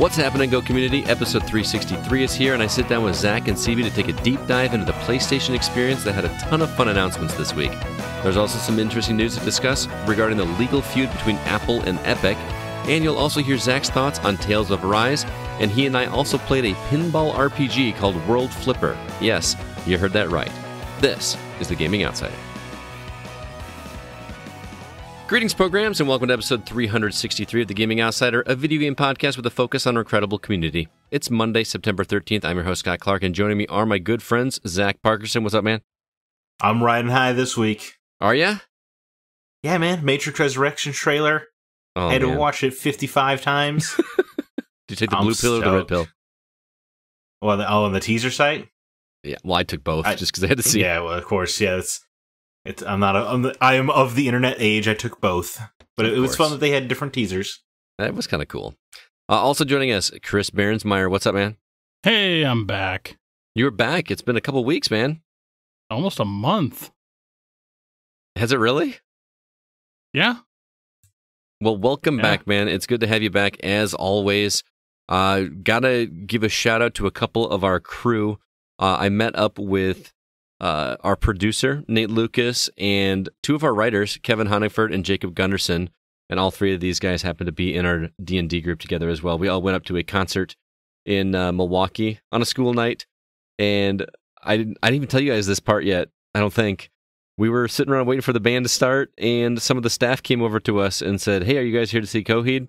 What's happening, Go community? Episode 363 is here, and I sit down with Zach and CB to take a deep dive into the PlayStation experience that had a ton of fun announcements this week. There's also some interesting news to discuss regarding the legal feud between Apple and Epic, and you'll also hear Zach's thoughts on Tales of Arise, and he and I also played a pinball RPG called World Flipper. Yes, you heard that right. This is the Gaming Outsider. Greetings, programs, and welcome to episode 363 of The Gaming Outsider, a video game podcast with a focus on our incredible community. It's Monday, September 13th. I'm your host, Scott Clark, and joining me are my good friends, Zach Parkerson. What's up, man? I'm riding high this week. Are ya? Yeah, man. Matrix Resurrection trailer. Oh, Had man. to watch it 55 times. Did you take the I'm blue pill or the red pill? well, the, oh, on the teaser site. Yeah, well, I took both I- just because I had to see. Yeah, well, of course. Yeah, it's. It's. I'm not. A, I'm the, I am of the internet age. I took both, but Of it, was fun that they had different teasers. That was kind of cool. Uh, also joining us, Chris Behrensmeyer. What's up, man? Hey, I'm back. You're back. It's been a couple weeks, man. Almost a month. Has it really? Yeah. Well, welcome Yeah. back, man. It's good to have you back as always. Uh, gotta give a shout out to a couple of our crew. Uh, I met up with uh, our producer Nate Lucas and two of our writers, Kevin Honigford and Jacob Gunderson, and all three of these guys happen to be in our D and D group together as well. We all went up to a concert in uh, Milwaukee on a school night, and I didn't, I didn't even tell you guys this part yet. I don't think we were sitting around waiting for the band to start, and some of the staff came over to us and said, "Hey, are you guys here to see Coheed?"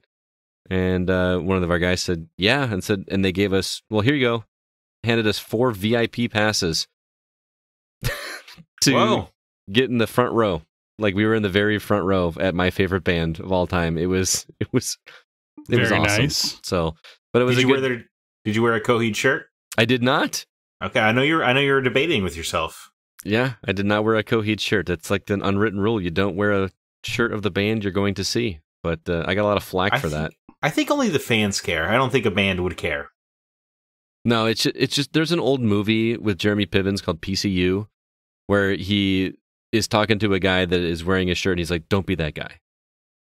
And uh, one of our guys said, "Yeah," and said, and they gave us, "Well, here you go," handed us four VIP passes to Whoa. get in the front row. Like we were in the very front row at my favorite band of all time. It was, it was, it was awesome. nice. So, but it was Did a you good. wear their? Did you wear a Coheed shirt? I did not. Okay, I know you're. I know you're debating with yourself. Yeah, I did not wear a Coheed shirt. That's like an unwritten rule. You don't wear a shirt of the band you're going to see. But uh, I got a lot of flack I for think- that. I think only the fans care. I don't think a band would care. No, it's it's just there's an old movie with Jeremy Pivens called PCU, where he is talking to a guy that is wearing a shirt, and he's like, "Don't be that guy,"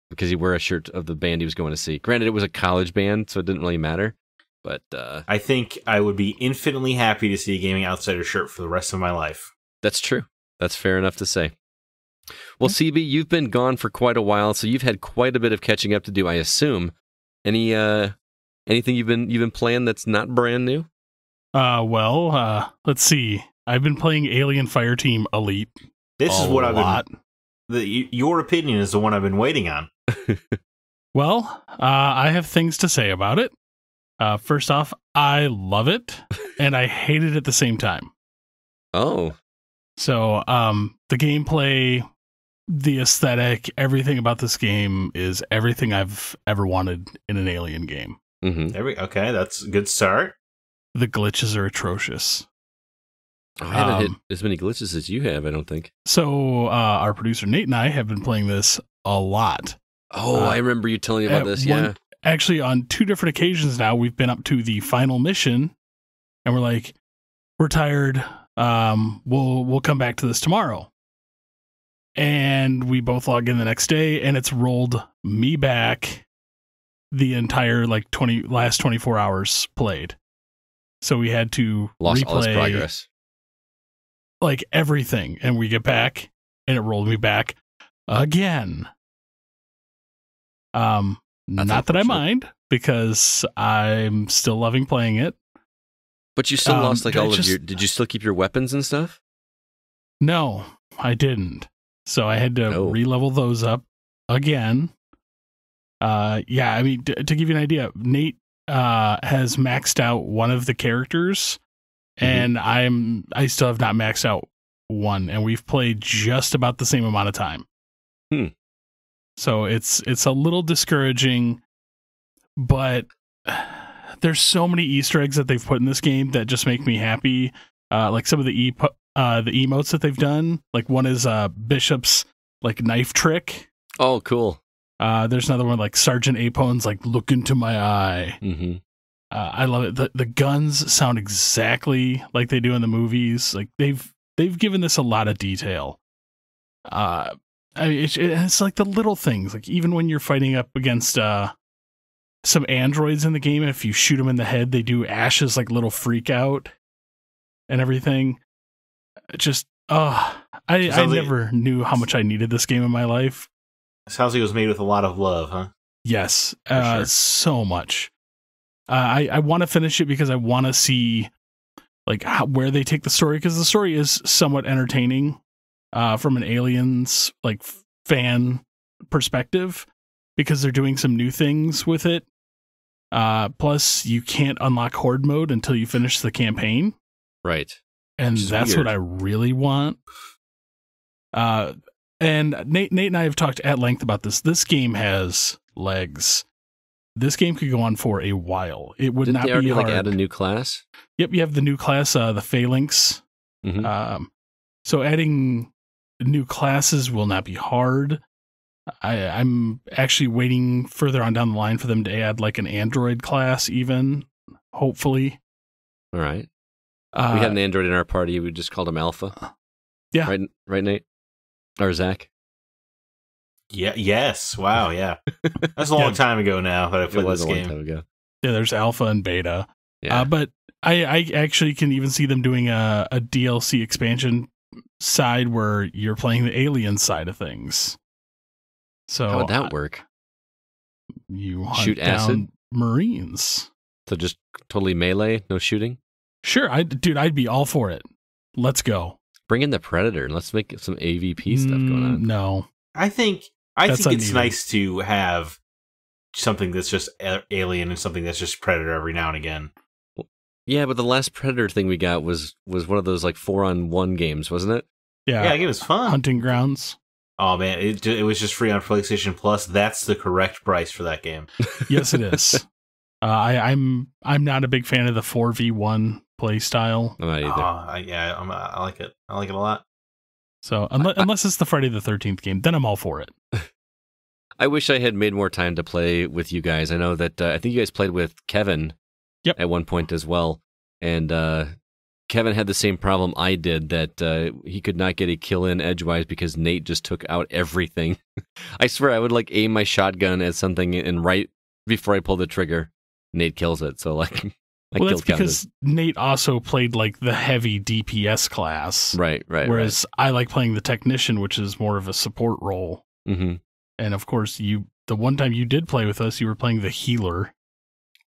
because he wore a shirt of the band he was going to see. Granted, it was a college band, so it didn't really matter. But uh, I think I would be infinitely happy to see a Gaming Outsider shirt for the rest of my life. that's true. That's fair enough to say. Well, CB, you've been gone for quite a while, so you've had quite a bit of catching up to do, I assume. Any uh, anything you've been you've been playing that's not brand new? Uh well, uh let's see. I've been playing Alien Fireteam Elite. This a is what I've been. The, your opinion is the one I've been waiting on. Well, uh I have things to say about it. Uh first off, I love it and I hate it at the same time. Oh, So, um the gameplay, the aesthetic, everything about this game is everything I've ever wanted in an Alien game. hmm There we, okay, that's a good start. The glitches are atrocious. I haven't hit Um, as many glitches as you have. I don't think. So, uh, our producer Nate and I have been playing this a lot. Oh, Uh, I remember you telling me about this. one- Yeah. Actually, on two different occasions now, we've been up to the final mission, and we're like, we're tired. Um, we'll we'll come back to this tomorrow. And we both log in the next day, and it's rolled me back the entire like twenty last twenty four hours played. So we had to Lost all his replay progress. Like everything, and we get back, and it rolled me back again. Um, That's not that I mind because I'm still loving playing it. But you still Um, lost like all just- of your. Did you still keep your weapons and stuff? No, I didn't. So I had to No. re-level those up again. Uh, yeah, I mean, t- to give you an idea, Nate uh has maxed out one of the characters, Mhm. and I'm I still have not maxed out one, and we've played just about the same amount of time. Hmm. So it's it's a little discouraging, but there's so many Easter eggs that they've put in this game that just make me happy. Uh, like some of the e uh, the emotes that they've done. Like one is uh, Bishop's like knife trick. Oh, cool. Uh, there's another one like Sergeant Apone's like look into my eye. hmm Uh, I love it. The the guns sound exactly like they do in the movies. Like they've they've given this a lot of detail. Uh, I mean, it's, it's like the little things. Like even when you're fighting up against uh some androids in the game. If you shoot them in the head, they do Ash's like little freak out and everything. Just oh, I I Sounds like- never knew how much I needed this game in my life. Sounds like it was made with a lot of love, huh? Yes, uh, sure. so much. Uh, I I want to finish it because I want to see like how, where they take the story because the story is somewhat entertaining uh, from an aliens like fan perspective because they're doing some new things with it. Uh, plus, you can't unlock horde mode until you finish the campaign Right. and that's weird. what I really want. Uh, and Nate, Nate and I have talked at length about this. This game has legs. This game could go on for a while. It would Didn't not they already be like hard. add a new class? yep, you have the new class, uh, the Phalanx. Mhm. Um, so adding new classes will not be hard. I, I'm actually waiting further on down the line for them to add like an android class, even hopefully. All right. Uh, we had an android in our party. We just called him Alpha. Yeah. Right. Right, Nate. Or Zach. Yeah. Yes. Wow. Yeah. That's a long Yeah. time ago now that I It played was this a long game. time ago. yeah, there's alpha and beta. Yeah. Uh, but I, I actually can even see them doing a, a DLC expansion side where you're playing the alien side of things. So How would that uh, work? you hunt Shoot down acid? Marines. So just totally melee, no shooting. Sure, I dude, I'd be all for it. Let's go. Bring in the predator and let's make some AVP stuff going Mm, on. No, I think I That's think it's nice to have something that's just alien and something that's just predator every now and again. Yeah, but the last predator thing we got was was one of those like four on one games, wasn't it? yeah, Yeah, it was fun. hunting grounds. Oh man, it it was just free on PlayStation Plus. That's the correct price for that game. Yes, it is. uh, I, I'm I'm not a big fan of the four v one play style. I'm not Oh. I, yeah, I'm, I like it. I like it a lot. So unless, I- unless it's the Friday the Thirteenth game, then I'm all for it. I wish I had made more time to play with you guys. I know that uh, I think you guys played with Kevin Yep. at one point as well. And uh, Kevin had the same problem I did that uh, he could not get a kill in edgewise because Nate just took out everything. I swear I would like aim my shotgun at something and right before I pull the trigger, Nate kills it. So like my well, that's because counted. Nate also played like the heavy DPS class, Right, right. whereas I like playing the technician, which is more of a support role. right. hmm And of course, you the one time you did play with us, you were playing the healer.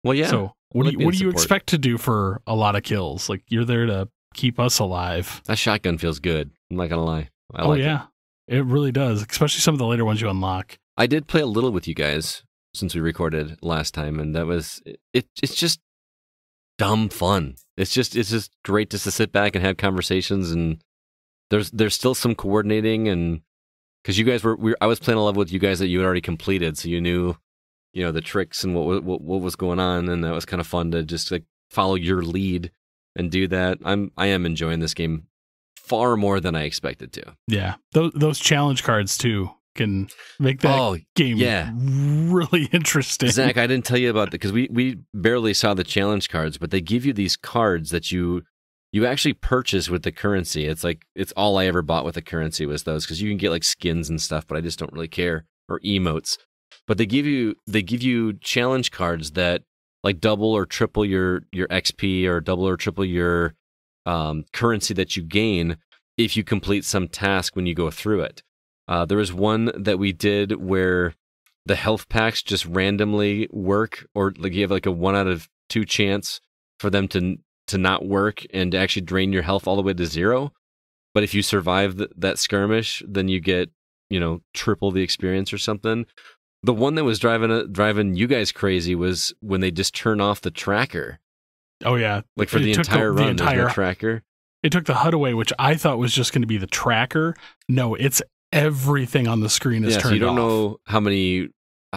Well, yeah. So what like do you, what do you support. expect to do for a lot of kills? Like you're there to keep us alive. that shotgun feels good. I'm not gonna lie. I oh like it. yeah, it. really does. Especially some of the later ones you unlock. I did play a little with you guys since we recorded last time, and that was it. It's just dumb fun. It's just it's just great just to sit back and have conversations, and there's there's still some coordinating, and because you guys were, we, I was playing a level with you guys that you had already completed, so you knew, you know, the tricks and what what what was going on, and that was kind of fun to just like follow your lead and do that. I'm I am enjoying this game far more than I expected to. Yeah, those those challenge cards too can make that oh game yeah. really interesting. Zach, I didn't tell you about that because we we barely saw the challenge cards, but they give you these cards that you you actually purchase with the currency. It's like it's all I ever bought with the currency was those because you can get like skins and stuff, but I just don't really care or emotes. But they give you they give you challenge cards that like double or triple your your XP or double or triple your um, currency that you gain if you complete some task when you go through it. Uh, there was one that we did where the health packs just randomly work, or like you have like a one out of two chance for them to to not work and to actually drain your health all the way to zero. But if you survive th- that skirmish, then you get you know triple the experience or something. The one that was driving uh, driving you guys crazy was when they just turn off the tracker. oh yeah, Like for It the the- entire the run, no entire- tracker. it took the HUD away, which I thought was just going to be the tracker. No, it's everything on the screen is Yeah, turned so you don't off. know how many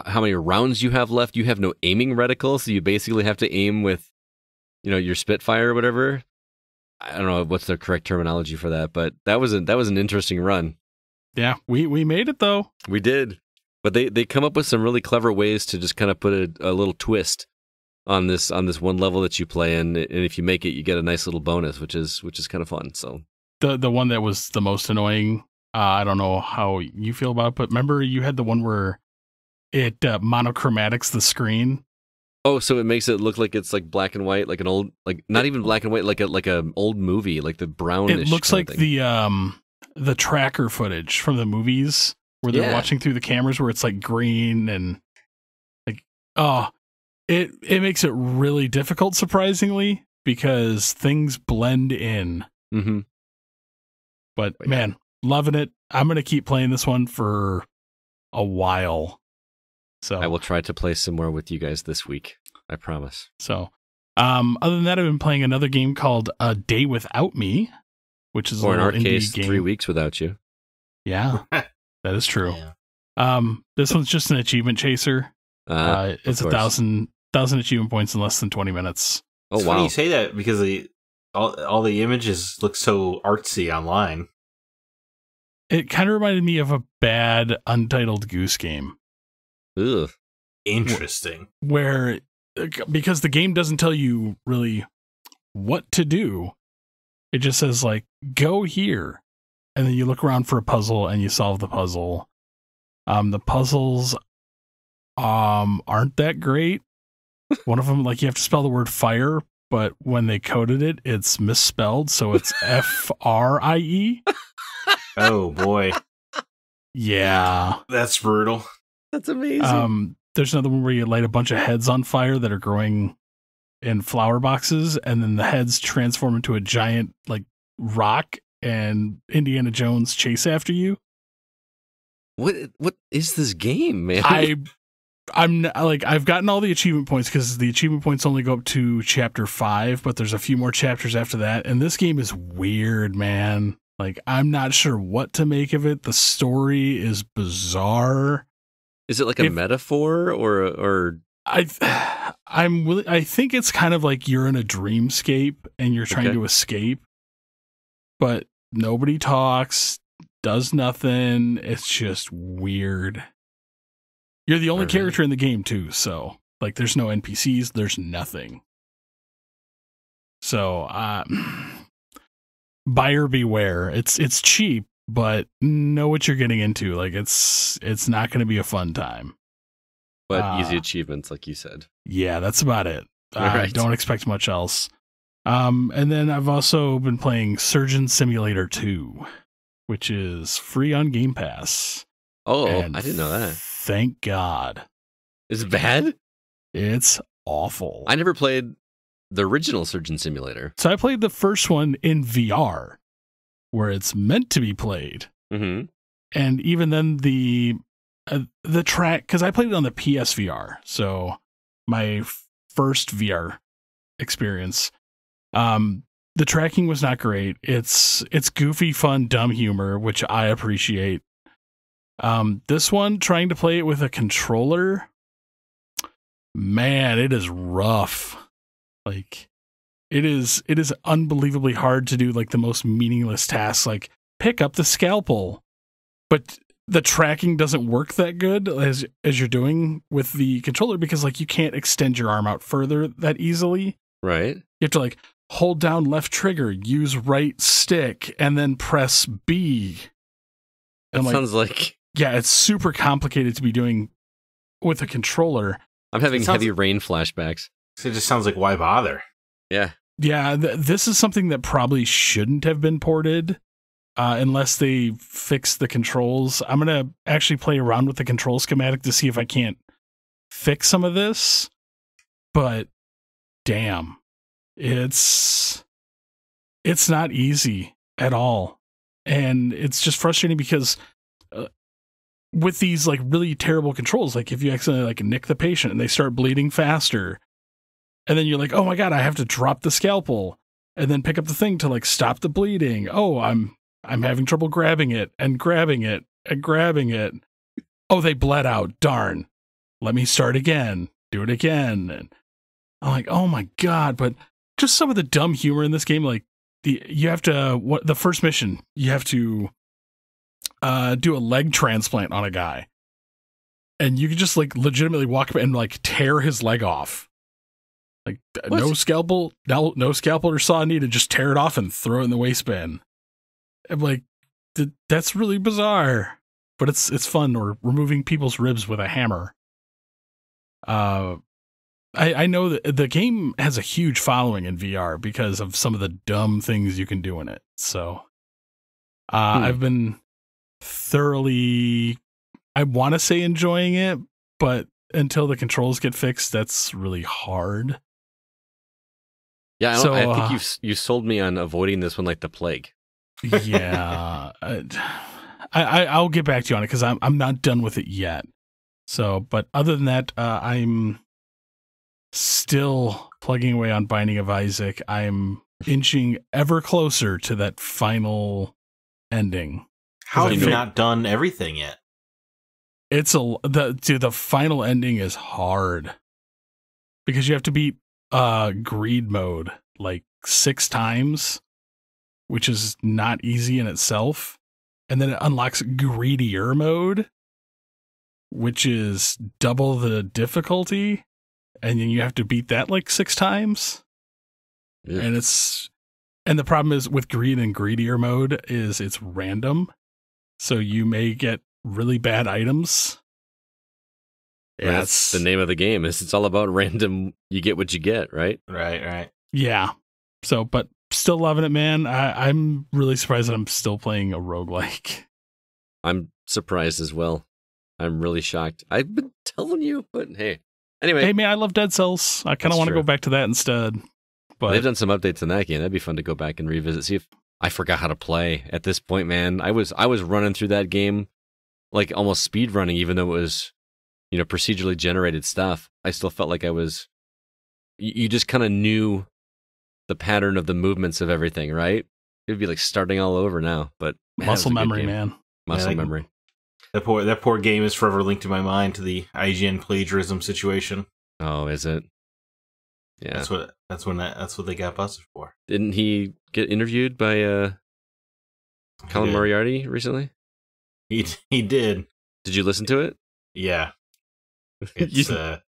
how many rounds you have left. You have no aiming reticle, so you basically have to aim with, you know, your Spitfire or whatever. I don't know what's the correct terminology for that, but that was a, that was an interesting run. Yeah, we we made it though. We did, but they they come up with some really clever ways to just kind of put a, a little twist on this on this one level that you play, and and if you make it, you get a nice little bonus, which is which is kind of fun. So The the one that was the most annoying. Uh, I don't know how you feel about it, but remember you had the one where it uh, monochromatics the screen. Oh, so it makes it look like it's like black and white, like an old, like not even black and white, like a like a old movie, like the brownish. It looks like the um the tracker footage from the movies where they're Yeah. watching through the cameras where it's like green and like oh it it makes it really difficult surprisingly because things blend in. Mm-hmm. But man, loving it. I'm gonna keep playing this one for a while. So I will try to play some more with you guys this week. I promise. So, um, other than that, I've been playing another game called A Day Without Me, which is a Or in our indie case, game. three weeks without you. Yeah, that is true. Yeah. Um, this one's just an achievement chaser. Uh, Uh, it's a thousand thousand achievement points in less than twenty minutes. oh it's funny you say that because the all, all the images look so artsy online. It kind of reminded me of a bad Untitled Goose Game, Ugh. Interesting. where because the game doesn't tell you really what to do, it just says like go here, and then you look around for a puzzle and you solve the puzzle. Um, the puzzles um aren't that great. One of them, like you have to spell the word fire, but when they coded it, it's misspelled, so it's F R I E. Oh boy, Yeah. that's brutal. That's amazing. Um, there's another one where you light a bunch of heads on fire that are growing in flower boxes, and then the heads transform into a giant like rock, and Indiana Jones chase after you. what what is this game, man? I, I'm like I've gotten all the achievement points because the achievement points only go up to chapter five, but there's a few more chapters after that, and this game is weird, man. Like I'm not sure what to make of it. The story is bizarre. is it like a if- metaphor or or I I'm I think it's kind of like you're in a dreamscape and you're trying Okay. to escape, but nobody talks, does nothing. It's just weird. You're the only Alright. character in the game too, so like there's no NPCs, there's nothing. So, uh buyer beware. It's it's cheap, but know what you're getting into. Like it's it's not going to be a fun time. but easy Ah. achievements, like you said. Yeah, that's about it. I don't expect much else. Um, and then I've also been playing Surgeon Simulator 2, which is free on Game Pass. Oh, And I didn't know that. Thank God. Is it bad? It's awful. I never played the original Surgeon Simulator. so I played the first one in VR, where it's meant to be played. Mm-hmm. and even then the uh, the track because I played it on the PSVR, so my first VR experience. Um, the tracking was not great. It's it's goofy, fun, dumb humor, which I appreciate. Um, this one trying to play it with a controller, man, it is rough. Like it is it is unbelievably hard to do like the most meaningless tasks like pick up the scalpel but the tracking doesn't work that good as as you're doing with the controller because like you can't extend your arm out further that easily. Right? You have to like hold down left trigger, use right stick, and then press B. That And like, sounds like yeah, it's super complicated to be doing with a controller. I'm having heavy rain flashbacks. So it just sounds like why bother? Yeah. Yeah, th- this is something that probably shouldn't have been ported uh, unless they fix the controls. I'm going to actually play around with the control schematic to see if I can't fix some of this. But damn, it's it's not easy at all. And it's just frustrating because uh, with these like really terrible controls, like if you accidentally like nick the patient and they start bleeding faster, and then you're like, oh my god, I have to drop the scalpel and then pick up the thing to like stop the bleeding. Oh, I'm I'm having trouble grabbing it and grabbing it and grabbing it. Oh, they bled out. Darn. Let me start again. Do it again. And I'm like, oh my god! But just some of the dumb humor in this game, like the you have to what the first mission you have to uh do a leg transplant on a guy, and you can just like legitimately walk up and like tear his leg off. Like What? no scalpel, no no scalpel or saw needed. Just tear it off and throw it in the waistband. I'm like, th- that's really bizarre, but it's it's fun. Or removing people's ribs with a hammer. Uh, I, I know that the game has a huge following in VR because of some of the dumb things you can do in it. So uh, Hmm. I've been thoroughly, I want to say enjoying it, but until the controls get fixed, that's really hard. Yeah, I, So, I think uh, you you sold me on avoiding this one like the plague. yeah, I, I I'll get back to you on it because I'm I'm not done with it yet. So, but other than that, uh, I'm still plugging away on Binding of Isaac. I'm inching ever closer to that final ending. How I have you not done everything yet? It's a the dude, the final ending is hard because you have to beat uh greed mode like six times, which is not easy in itself. And then it unlocks greedier mode, which is double the difficulty, and then you have to beat that like six times. Yeah. And it's and the problem is with greed and greedier mode is it's random. So you may get really bad items. That's it's- the name of the game. Is it's all about random. You get what you get, right? Right, right. Yeah. So, but still loving it, man. I, I'm really surprised that I'm still playing a roguelike. I'm surprised as well. I'm really shocked. I've been telling you, but hey. Anyway, Hey, man, I love Dead Cells. I kind of want to go back to that instead. But they've done some updates in that game. That'd be fun to go back and revisit. See if I forgot how to play at this point, man. I was I was running through that game like almost speed running, even though it was you know procedurally generated stuff. I still felt like I was. You, you just kind of knew the pattern of the movements of everything, right? It'd be like starting all over now, but man, muscle memory, man. Muscle like- memory. That poor that poor game is forever linked in my mind to the IGN plagiarism situation. Oh, is it? Yeah. That's what that's when that, that's what they got busted for. Didn't he get interviewed by uh, Colin. Moriarty recently? He he did. Did you listen to it? Yeah. It's You- uh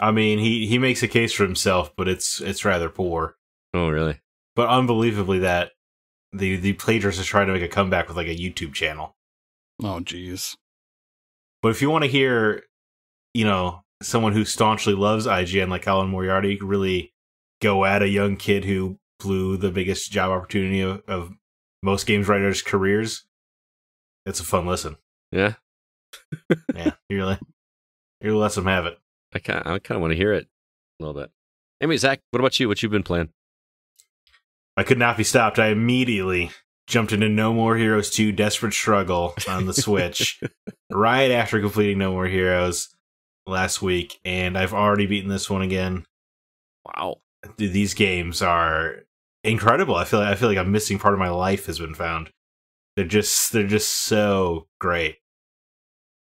I mean, he he makes a case for himself, but it's it's rather poor. oh, really? But unbelievably that the the plagiarist is trying to make a comeback with like a YouTube channel. Oh, jeez. But if you want to hear, you know, someone who staunchly loves IGN like Colin Moriarty really go at a young kid who blew the biggest job opportunity of, of most games writers' careers, it's a fun listen. Yeah. Yeah, you really, you let them have it. I kind I kind of want to hear it a little bit. Anyway, Zach, what about you? What you've been playing? I could not be stopped. I immediately jumped into No More Heroes 2 Desperate Struggle on the Switch right after completing No More Heroes last week, and I've already beaten this one again. Wow. Dude, these games are incredible. I feel like I feel like a missing part of my life has been found. They're just they're just so great.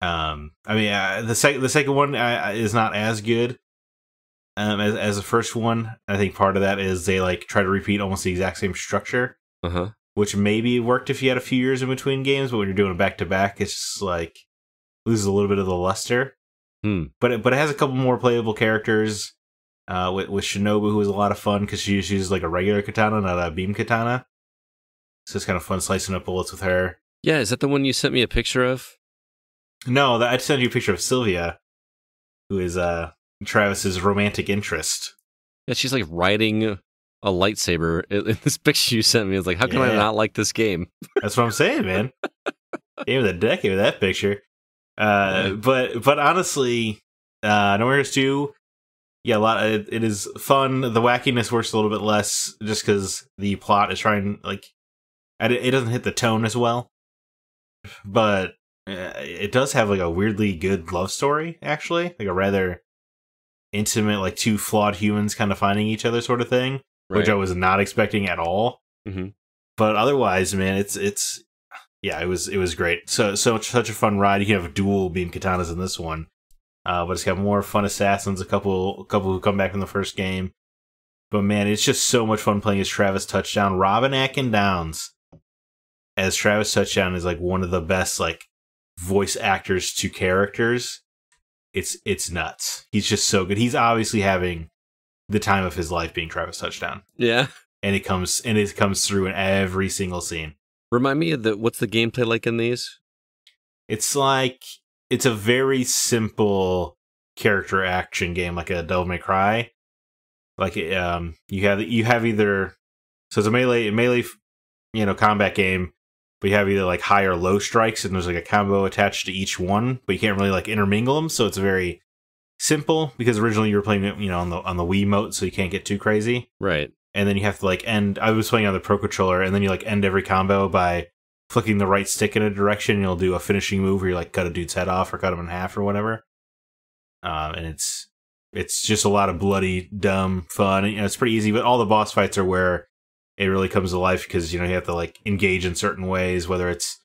Um, I mean, uh, the second the second one uh, is not as good um, as as the first one. I think part of that is they like try to repeat almost the exact same structure, Uh huh. which maybe worked if you had a few years in between games, but when you're doing it back to back, it's just like loses a little bit of the luster. Hmm. But it, but it has a couple more playable characters. Uh, with, with Shinobu, who was a lot of fun because she uses like a regular katana, not a beam katana. So it's kind of fun slicing up bullets with her. Yeah, is that the one you sent me a picture of? No, that, I sent you a picture of Sylvia, who is uh Travis's romantic interest. Yeah, she's like riding a lightsaber. In this picture you sent me, it's like, how can I not like this game? That's what I'm saying, man. Game of the decade with that picture. Uh, but but honestly, uh, No Heroes two, yeah, a lot. It, it is fun. The wackiness works a little bit less, just because the plot is trying like, it doesn't hit the tone as well. But it does have like a weirdly good love story, actually, like a rather intimate, like two flawed humans kind of finding each other sort of thing, which I was not expecting at all Mhm. but otherwise, man, it's it's yeah, it was it was great. So so such a fun ride. You have dual beam katanas in this one, uh, but it's got more fun assassins. A couple a couple who come back from the first game. But man, it's just so much fun playing as Travis Touchdown. Robin Atkin Downs as Travis Touchdown is like one of the best like voice actors to characters. It's it's nuts. He's just so good. He's obviously having the time of his life being Travis Touchdown Yeah. and it comes and it comes through in every single scene. Remind me of the what's the gameplay like in these? It's like it's a very simple character action game like a Devil May Cry. Like um, you have you have either so it's a melee melee you know combat game, but you have either like high or low strikes, and there's like a combo attached to each one, but you can't really like intermingle them. So it's very simple because originally you were playing it you know on the on the Wii mote, so you can't get too crazy. Right. And then you have to like end. I was playing on the Pro controller, and then you like end every combo by flicking the right stick in a direction. And you'll do a finishing move where you like cut a dude's head off or cut him in half or whatever. Um, and it's it's just a lot of bloody, dumb fun. You know, it's pretty easy, but all the boss fights are where it really comes to life because you know you have to like engage in certain ways, whether it's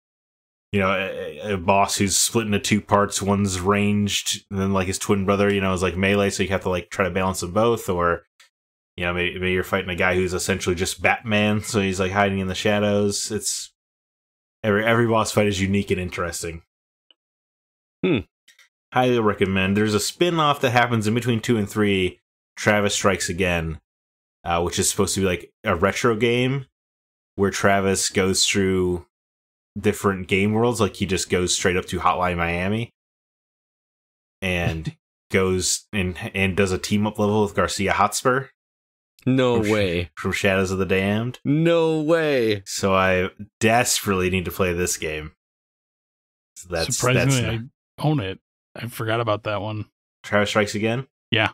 you know a, a boss who's split into two parts, one's ranged, and then like his twin brother, you know, is like melee, so you have to like try to balance them both, or you know maybe, maybe you're fighting a guy who's essentially just Batman, so he's like hiding in the shadows. It's every every boss fight is unique and interesting. Hmm. Highly recommend. There's a spin off that happens in between two and three. Travis Strikes Again, uh, which is supposed to be like a retro game where Travis goes through different game worlds. Like he just goes straight up to Hotline Miami and goes and and does a team up level with Garcia Hotspur No From Sh- way. from Shadows of the Damned. No way. So I desperately need to play this game. So that's Surprisingly, that's I own it. I forgot about that one. Travis Strikes Again. Yeah.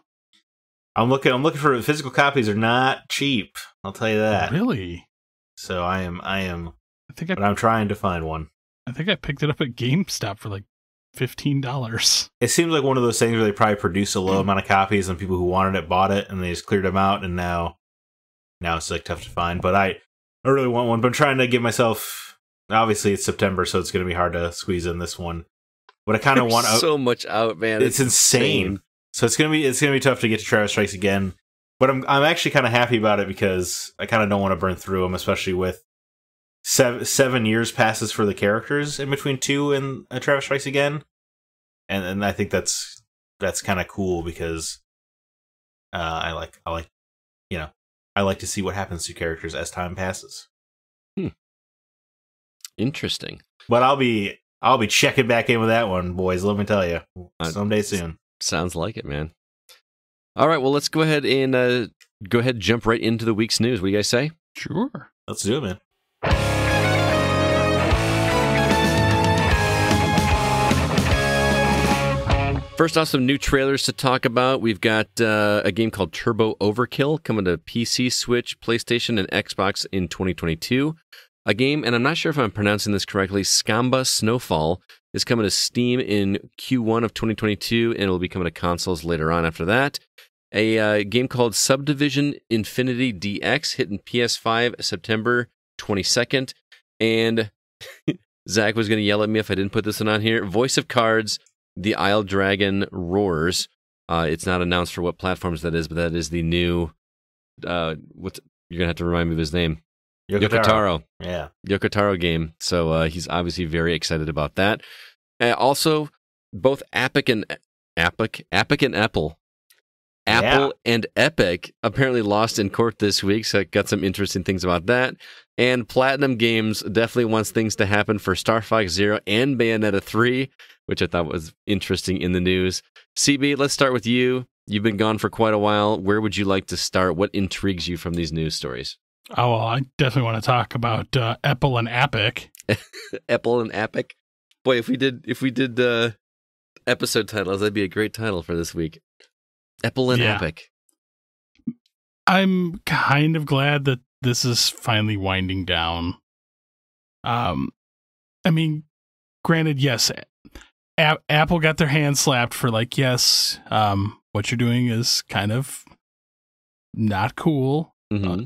I'm looking. I'm looking for physical copies. Are not cheap. I'll tell you that. Really? So I am. I am. I think I, But I'm trying to find one. I think I picked it up at GameStop for like fifteen dollars. It seems like one of those things where they probably produce a low amount of copies, and people who wanted it bought it, and they just cleared them out, and now, now it's like tough to find. But I, I really want one. But I'm trying to give myself. Obviously, it's September, so it's going to be hard to squeeze in this one. But I kind of want. to so much out, man. it's insane. So it's gonna be it's gonna be tough to get to Travis Strikes again. But I'm I'm actually kind of happy about it because I kind of don't want to burn through them, especially with seven seven years passes for the characters in between two and uh, Travis Strikes Again, and and I think that's that's kind of cool because uh, I like I like you know I like to see what happens to characters as time passes. Hmm. Interesting. But I'll be I'll be checking back in with that one, boys. Let me tell you, someday soon. Sounds like it, man. All right, well, let's go ahead and uh, go ahead and jump right into the week's news. What do you guys say? Sure. Let's do it, man. First off, some new trailers to talk about. We've got uh, a game called Turbo Overkill coming to PC, Switch, PlayStation, and Xbox in 2022. A game, and I'm not sure if I'm pronouncing this correctly, Skábma Snowfall is coming to Steam in Q1 of 2022, and it'll be coming to consoles later on after that. A uh, game called Subdivision Infinity DX hitting PS5 September 22nd. And Zach was going to yell at me if I didn't put this one on here. Voice of Cards the Isle Dragon Roars. Uh, it's not announced for what platforms that is, but that is the new. Uh, what you're gonna have to remind me of his name? Yoko Taro. Yoko Taro. Yeah. Yoko Taro game. So uh, he's obviously very excited about that. Uh, also, both Epic and Epic, Epic and Apple, Apple and Epic apparently lost in court this week. So I got some interesting things about that. And Platinum Games definitely wants things to happen for Star Fox Zero and Bayonetta 3, which I thought was interesting in the news. CB, let's start with you. You've been gone for quite a while. Where would you like to start? What intrigues you from these news stories? Oh, well, I definitely want to talk about uh, Apple and Epic. Apple and Epic. Boy, if we did if we did uh episode titles, that'd be a great title for this week. Apple and Yeah. Epic. I'm kind of glad that this is finally winding down. Um, I mean, granted, yes, A- Apple got their hand slapped for like, yes, um, what you're doing is kind of not cool. hmm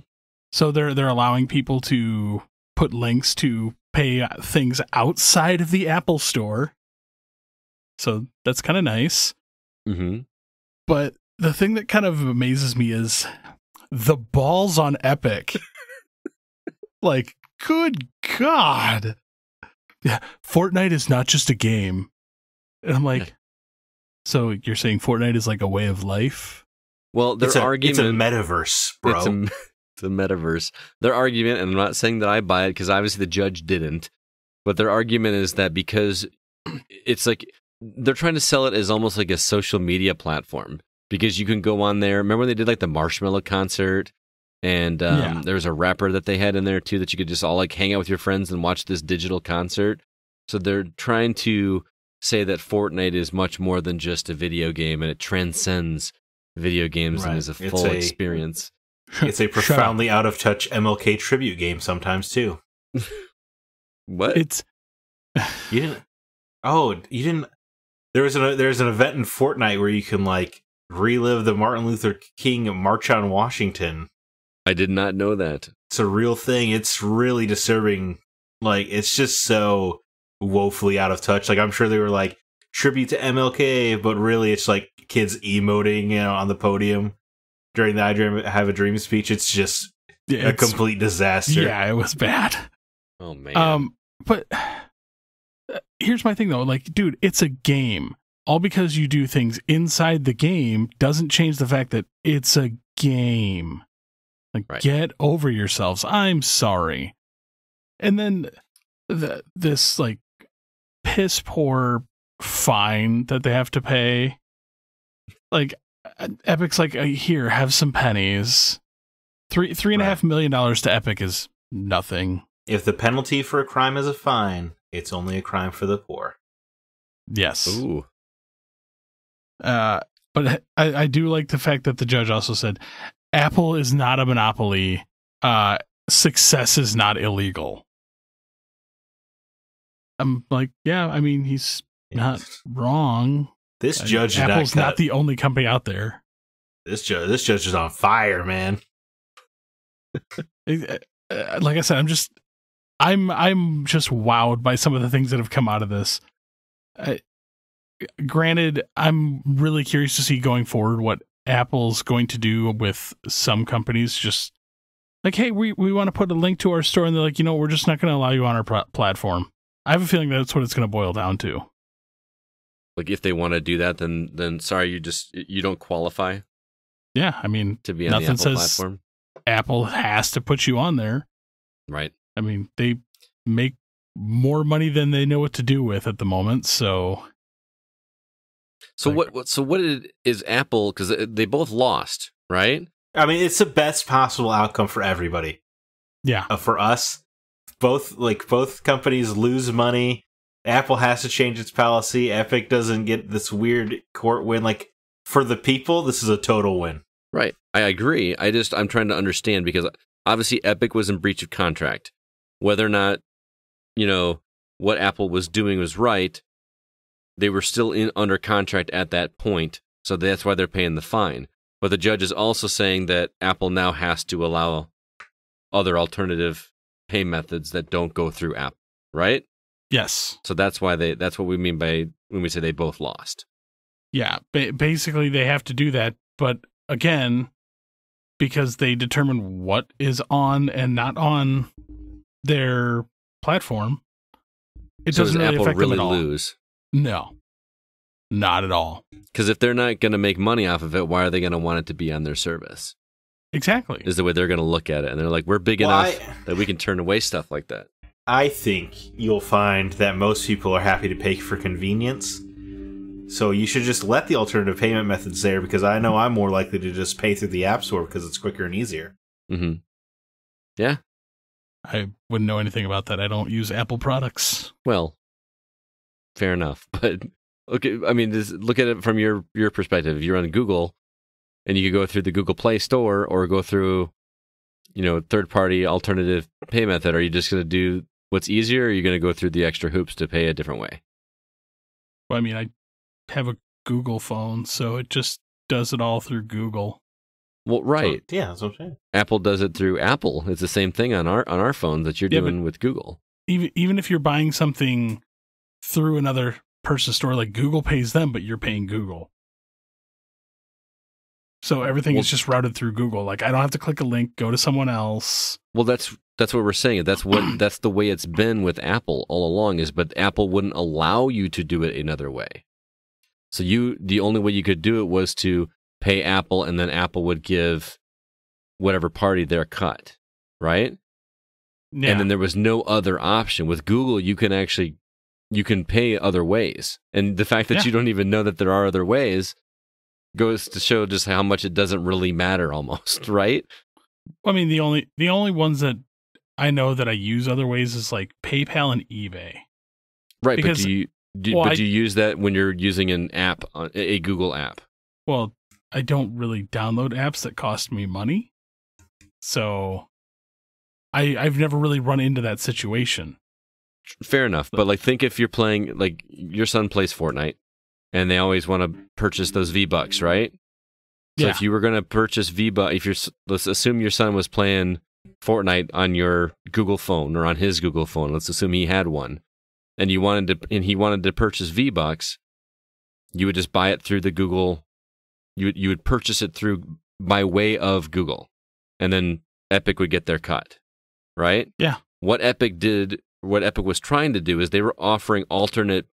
So they're they're allowing people to put links to pay things outside of the Apple Store. So that's kind of nice. hmm But the thing that kind of amazes me is the balls on Epic. like, good God. Yeah, Fortnite is not just a game. And I'm like, Yeah. so you're saying Fortnite is like a way of life? Well, their It's a, argument it's a metaverse, bro. It's a, a metaverse. Their argument, and I'm not saying that I buy it because obviously the judge didn't, but their argument is that because it's like they're trying to sell it as almost like a social media platform because you can go on there. Remember when they did like the Marshmello concert? And um, Yeah. there was a rapper that they had in there too that you could just all like hang out with your friends and watch this digital concert. So they're trying to say that Fortnite is much more than just a video game and it transcends video games and is a full a- experience. It's a profoundly out of touch MLK tribute game sometimes too. What? It's You didn't? Oh, you didn't? There was an there's an event in Fortnite where you can like relive the Martin Luther King March on Washington. I did not know that. It's a real thing. It's really disturbing. Like it's just so woefully out of touch. Like I'm sure they were like tribute to MLK, but really it's like kids emoting, you know, on the podium during the I Dream Have a Dream speech. It's just a complete disaster. yeah, it was bad. Oh man. Um, but uh, here's my thing though, like, dude, it's a game. All because you do things inside the game doesn't change the fact that it's a game. Like, Right. get over yourselves. I'm sorry. And then the, this like piss poor fine that they have to pay. Like, Epic's like, uh, here, have some pennies. Three three and a half million dollars to Epic is nothing. If the penalty for a crime is a fine, it's only a crime for the poor. Yes. Ooh. Uh, but I, I do like the fact that the judge also said Apple is not a monopoly. Uh, success is not illegal. I'm like, yeah, I mean, he's not wrong. This judge Apple's not, not the only company out there. this judge. This judge is on fire, man. Uh, uh, Like I said, I'm just, I'm, I'm just wowed by some of the things that have come out of this. Uh, granted, I'm really curious to see going forward what Apple's going to do with some companies. Just like, hey, we we want to put a link to our store, and they're like, you know, we're just not going to allow you on our pl- platform. I have a feeling that's what it's going to boil down to. Like if they want to do that, then then sorry, you just you don't qualify Yeah, I mean, to be on Nothing the Apple says- platform, Apple has to put you on there. right? I mean, they make more money than they know what to do with at the moment. So So Like- what, what? So what is is Apple? Because they both lost, right? I mean, it's the best possible outcome for everybody. yeah, Uh, for us, both like both companies lose money. Apple has to change its policy. Epic doesn't get this weird court win. Like for the people, this is a total win. Right. I agree. I just I'm trying to understand because obviously Epic was in breach of contract. Whether or not, you know, what Apple was doing was right, they were still in under contract at that point, so that's why they're paying the fine. But the judge is also saying that Apple now has to allow other alternative pay methods that don't go through Apple, right? Yes, So that's why they that's what we mean by when we say they both lost. yeah. Ba- basically, they have to do that. But again, because they determine what is on and not on their platform, it so does doesn't really Apple affect really them at all. lose? No, not at all. Because if they're not going to make money off of it, why are they going to want it to be on their service? Exactly. Is the way they're going to look at it, and they're like, "We're big Well, enough I- that we can turn away stuff like that." I think you'll find that most people are happy to pay for convenience. So you should just let the alternative payment methods there because I know I'm more likely to just pay through the App Store because it's quicker and easier. hmm Yeah. I wouldn't know anything about that. I don't use Apple products. Well, fair enough. But okay, I mean, just look at it from your your perspective. If you're on Google, and you could go through the Google Play Store or go through, you know, third party alternative pay method. Are you just going to do what's easier? Or are you going to go through the extra hoops to pay a different way? Well, I mean, I have a Google phone, so it just does it all through Google. Well, right. So, yeah, that's what I'm saying. Apple does it through Apple. It's the same thing on our on our phones that you're Yeah, doing with Google. Even even if you're buying something through another person's store, like Google pays them, but you're paying Google. So everything Well- is just routed through Google. Like I don't have to click a link, go to someone else. Well, that's that's what we're saying. That's what that's the way it's been with Apple all along. Is but Apple wouldn't allow you to do it another way. So you the only way you could do it was to pay Apple, and then Apple would give whatever party their cut, right? Yeah. And then there was no other option with Google. You can actually you can pay other ways. And the fact that Yeah. you don't even know that there are other ways goes to show just how much it doesn't really matter almost, right? I mean, the only the only ones that I know that I use other ways is like PayPal and eBay. Right, Because- but do you do, well, but I- do you use that when you're using an app, on, a Google app? Well, I don't really download apps that cost me money, so I I've never really run into that situation. Fair enough, but like think if you're playing like your son plays Fortnite and they always want to purchase those V Bucks, right? So Yeah. if you were going to purchase V Bucks, if you're let's assume your son was playing Fortnite on your Google phone or on his Google phone, let's assume he had one, and you wanted to and he wanted to purchase V Bucks, you would just buy it through the Google you would, you would purchase it through by way of Google. And then Epic would get their cut, right? Yeah. What Epic did, what Epic was trying to do is they were offering alternate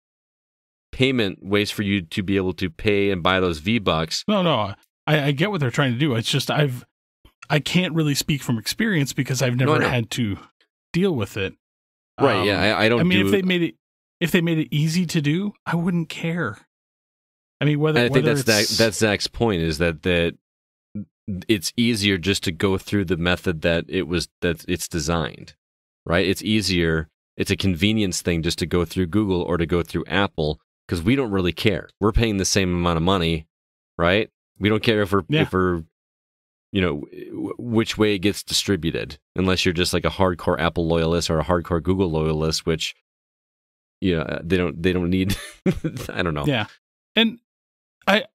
payment ways for you to be able to pay and buy those V Bucks. No, no, I, I get what they're trying to do. It's just I've I can't really speak from experience because I've No, I never had to deal with it. Right. Um, yeah. I, I don't I mean, do if they made it if they made it easy to do, I wouldn't care. I mean, whether and I think whether that's Zach, that's Zach's point is that that it's easier just to go through the method that it was that it's designed, right? It's easier. It's a convenience thing just to go through Google or to go through Apple because we don't really care. We're paying the same amount of money, right? We don't care if we're Yeah. if we're you know w- which way it gets distributed unless you're just like a hardcore Apple loyalist or a hardcore Google loyalist, which you know uh, they don't they don't need. I don't know. Yeah. And I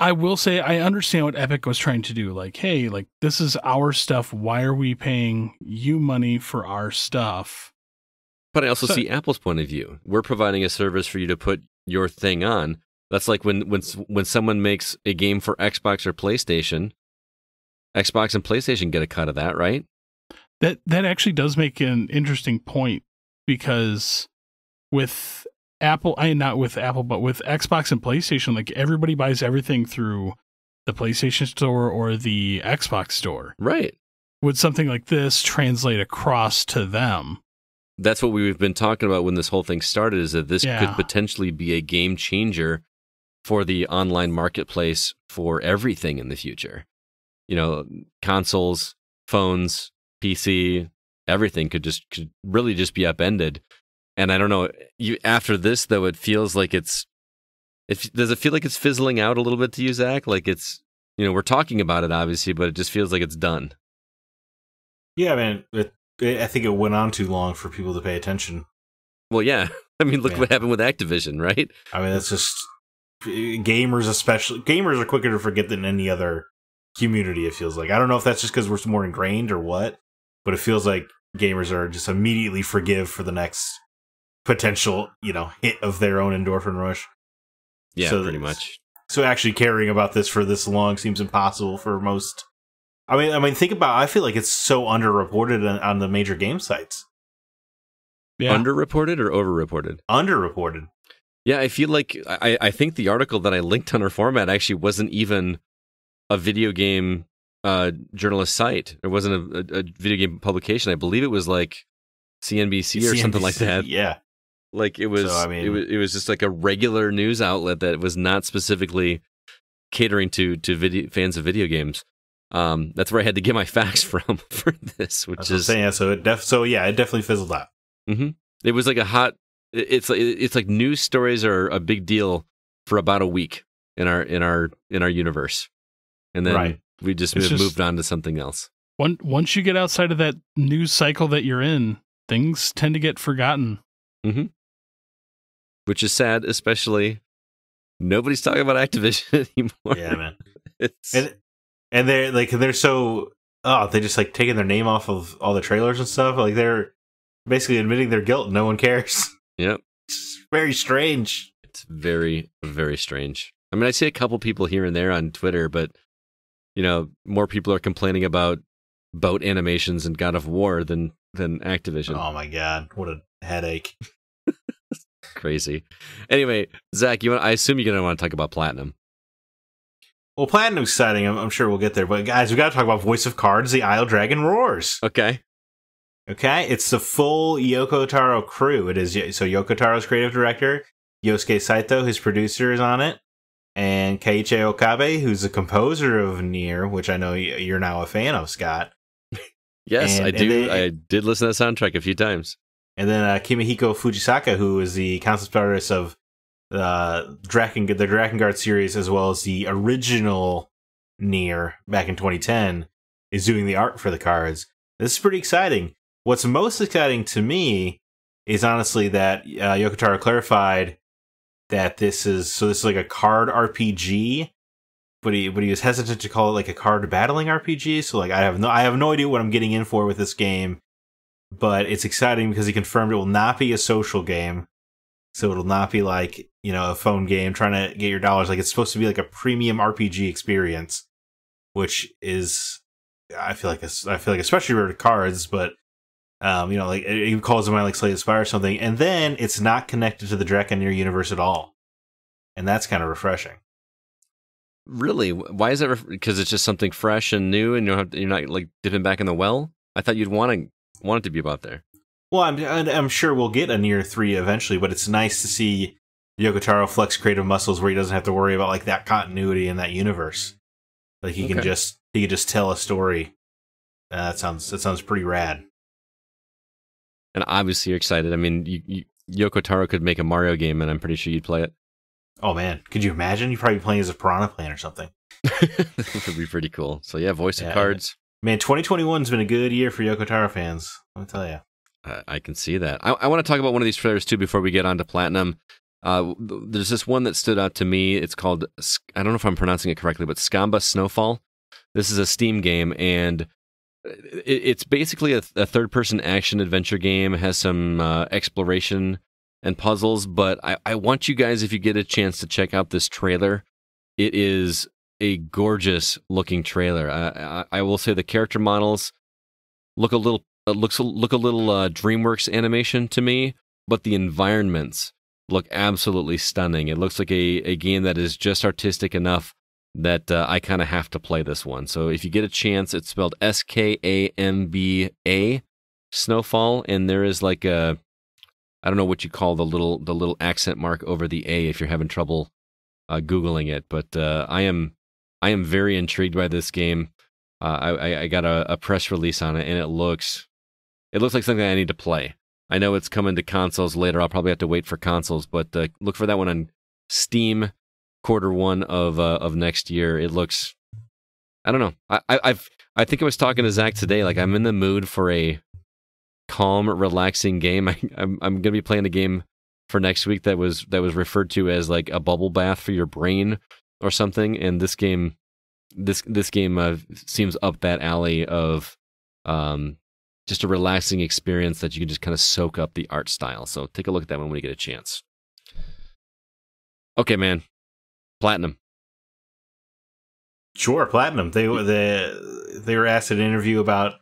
I will say I understand what Epic was trying to do. Like, hey, like this is our stuff. Why are we paying you money for our stuff? But I also So- see Apple's point of view. We're providing a service for you to put your thing on. That's like when when when someone makes a game for Xbox or PlayStation, Xbox and PlayStation get a cut of that, right? That that actually does make an interesting point because with Apple, I not with Apple, but with Xbox and PlayStation, like everybody buys everything through the PlayStation store or the Xbox store. Right. Would something like this translate across to them? That's what we've been talking about when this whole thing started is that this Yeah. could potentially be a game changer for the online marketplace for everything in the future. You know, consoles, phones, PC, everything could just could really just be upended. And I don't know, you after this though it feels like it's if does it feel like it's fizzling out a little bit to you, Zach? Like it's you know, we're talking about it obviously, but it just feels like it's done. Yeah, man. It, it, I think it went on too long for people to pay attention. Well, yeah. I mean, look Yeah. what happened with Activision, right? I mean, that's just gamers, especially gamers, are quicker to forget than any other community. It feels like I don't know if that's just because we're more ingrained or what, but it feels like gamers are just immediately forgive for the next potential, you know, hit of their own endorphin rush. Yeah, So pretty much. So actually caring about this for this long seems impossible for most. I mean, I mean, think about. I feel like it's so underreported on, on the major game sites. Yeah. Underreported or overreported? Underreported. Yeah, I feel like I, I think the article that I linked on our format actually wasn't even a video game uh, journalist site. It wasn't a, a, a video game publication. I believe it was like CNBC or something like that. Yeah. Like it was, So, I mean- it was, it was just like a regular news outlet that was not specifically catering to to video, fans of video games. Um, that's where I had to get my facts from for this, which That's is saying. Yeah, So it def- so yeah, it definitely fizzled out. it was like a hot. It's like it's like news stories are a big deal for about a week in our in our in our universe, and then Right. we just, moved, just- moved on to something else. One, once you get outside of that news cycle that you're in, things tend to get forgotten. which is sad, especially nobody's talking about Activision anymore. Yeah, man. It's, and and they're like they're so oh they just like taking their name off of all the trailers and stuff. Like they're basically admitting their guilt. And no one cares. yep, It's very strange. it's very very strange. I mean, I see a couple people here and there on Twitter, but you know, more people are complaining about boat animations and God of War than than Activision. Oh my god, what a headache. Crazy. Anyway, Zach, you want, I assume you're gonna want to talk about Platinum. Well, Platinum's exciting. I'm, I'm sure we'll get there. But guys, we got to talk about Voice of Cards: The Isle Dragon Roars. Okay. Okay, it's the full Yoko Taro crew. It is so Yoko Taro's creative director, Yosuke Saito, his producer, is on it, and Keiichi Okabe, who's the composer of Nier, which I know you're now a fan of, Scott. Yes, And- I do. I did listen to the soundtrack a few times. And then uh, Kimihiko Fujisaka, who is the concept artist of uh, Draken, the Drakengard series, as well as the original Nier back in 2010, is doing the art for the cards. This is pretty exciting. What's most exciting to me is honestly that uh, Yoko Taro clarified that this is so this is like a card RPG, but he but he was hesitant to call it like a card battling RPG. So like I have no I have no idea what I'm getting in for with this game but it's exciting because he confirmed it will not be a social game. So it'll not be like, you know, a phone game trying to get your dollars. Like it's supposed to be like a premium RPG experience, which is, I feel like, I feel like, especially for cards, but, um, you know, like it it calls them like Slay the Spire or something. And then it's not connected to the Draconeer universe at all. And that's kind of refreshing. Really? Why is that? Because it's just something fresh and new, and you don't have to, you're not like dipping back in the well. I thought you'd want to want it to be about there. Well, I'm I'm sure we'll get a Nier three eventually, but it's nice to see Yoko Taro flex creative muscles where he doesn't have to worry about like that continuity in that universe. Like he can just he can just tell a story. Uh, that sounds that sounds pretty rad. And obviously, you're excited. I mean, you, you, Yoko Taro could make a Mario game, and I'm pretty sure you'd play it. Oh man, could you imagine? You'd probably be playing as a Piranha Plant or something. that would be pretty cool. So yeah, voice Yeah. of cards. Man, 2021's been a good year for Yoko Taro fans. Let me tell you. I, can see that. I, I want to talk about one of these trailers too before we get on to platinum. Uh, there's this one that stood out to me. It's called I don't know if I'm pronouncing it correctly, but Skábma Snowfall. This is a Steam game, and it, it's basically a, a third-person action adventure game. It has some uh, exploration and puzzles, but I, I want you guys, if you get a chance, to check out this trailer. It is a gorgeous looking trailer. I, I, I will say the character models look a little uh, looks look a little uh, DreamWorks animation to me, but the environments look absolutely stunning. It looks like a, a game that is just artistic enough that uh, I kind of have to play this one. So if you get a chance, it's spelled S K A M B A Snowfall, and there is like a I don't know what you call the little the little accent mark over the A if you're having trouble uh, googling it, but uh, I am I am very intrigued by this game. Uh, I, I I got a, a press release on it, and it looks it looks like something I need to play. I know it's coming to consoles later. I'll probably have to wait for consoles, but uh, look for that one on Steam quarter one of uh, of next year. It looks I don't know. I, I I've I think I was talking to Zach today. Like I'm in the mood for a calm, relaxing game. I, I'm I'm gonna be playing a game for next week that was that was referred to as like a bubble bath for your brain or something. And this game, this this game uh, seems up that alley of um just a relaxing experience that you can just kind of soak up the art style. So take a look at that one when you get a chance. Okay, man. Platinum. Sure, Platinum. They they they were asked an interview about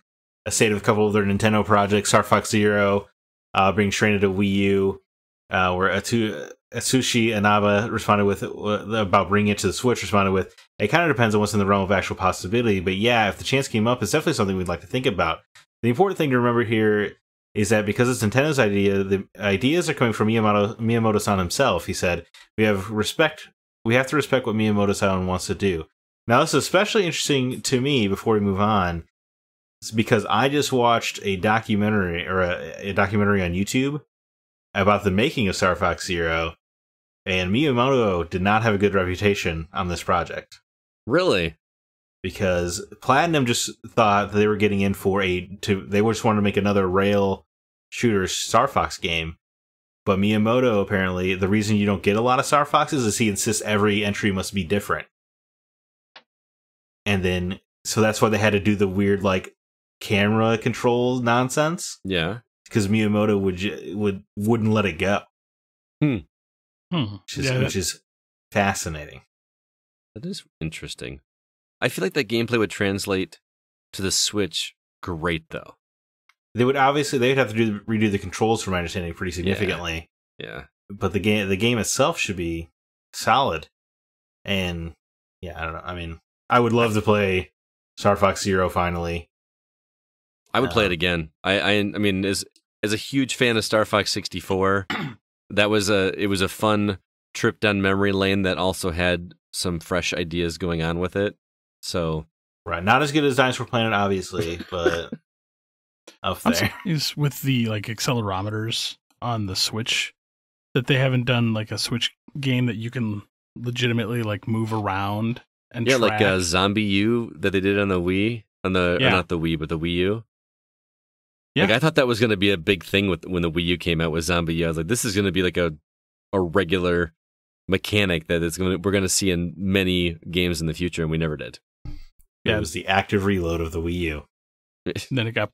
a state of a couple of their Nintendo projects, Star Fox Zero, uh, Strain to Wii U, uh, where Atu- Atsushi Inaba responded with uh, about bringing it to the Switch. Responded with, "It kind of depends on what's in the realm of actual possibility, but yeah, if the chance came up, it's definitely something we'd like to think about." The important thing to remember here is that because it's Nintendo's idea, the ideas are coming from Miyamoto Miyamoto-san himself. He said, "We have respect. We have to respect what Miyamoto-san wants to do." Now, this is especially interesting to me before we move on, it's because I just watched a documentary or a, a documentary on YouTube about the making of Star Fox Zero, and Miyamoto did not have a good reputation on this project Really? Because Platinum just thought they were getting in for a to they just wanted to make another rail shooter Star Fox game. But Miyamoto apparently the reason you don't get a lot of Star Foxes is he insists every entry must be different. And then so that's why they had to do the weird like camera control nonsense Yeah. because Miyamoto would ju- would wouldn't let it go, Hmm. which is Yeah, which is fascinating. That is interesting. I feel like that gameplay would translate to the Switch great though. They would obviously they'd have to do redo the controls from my understanding pretty significantly. Yeah. but the game the game itself should be solid. And yeah, I don't know. I mean, I would love to play Star Fox Zero finally. I would play it Um, again. I, I I mean, as as a huge fan of Star Fox 64, that was a it was a fun trip down memory lane that also had some fresh ideas going on with it. So Right. Not as good as Dinosaur Planet, obviously, but up I'm there. surprised with the like accelerometers on the Switch that they haven't done like a Switch game that you can legitimately like move around and yeah, track. like uh, ZombiU that they did on the Wii, on the or Yeah. not the Wii, but the Wii U. Yeah. Like I thought that was going to be a big thing with when the Wii U came out with ZombiU. I was like, this is going to be like a a regular mechanic that it's going to we're going to see in many games in the future, and we never did. Yeah. It was the active reload of the Wii U. And then it got.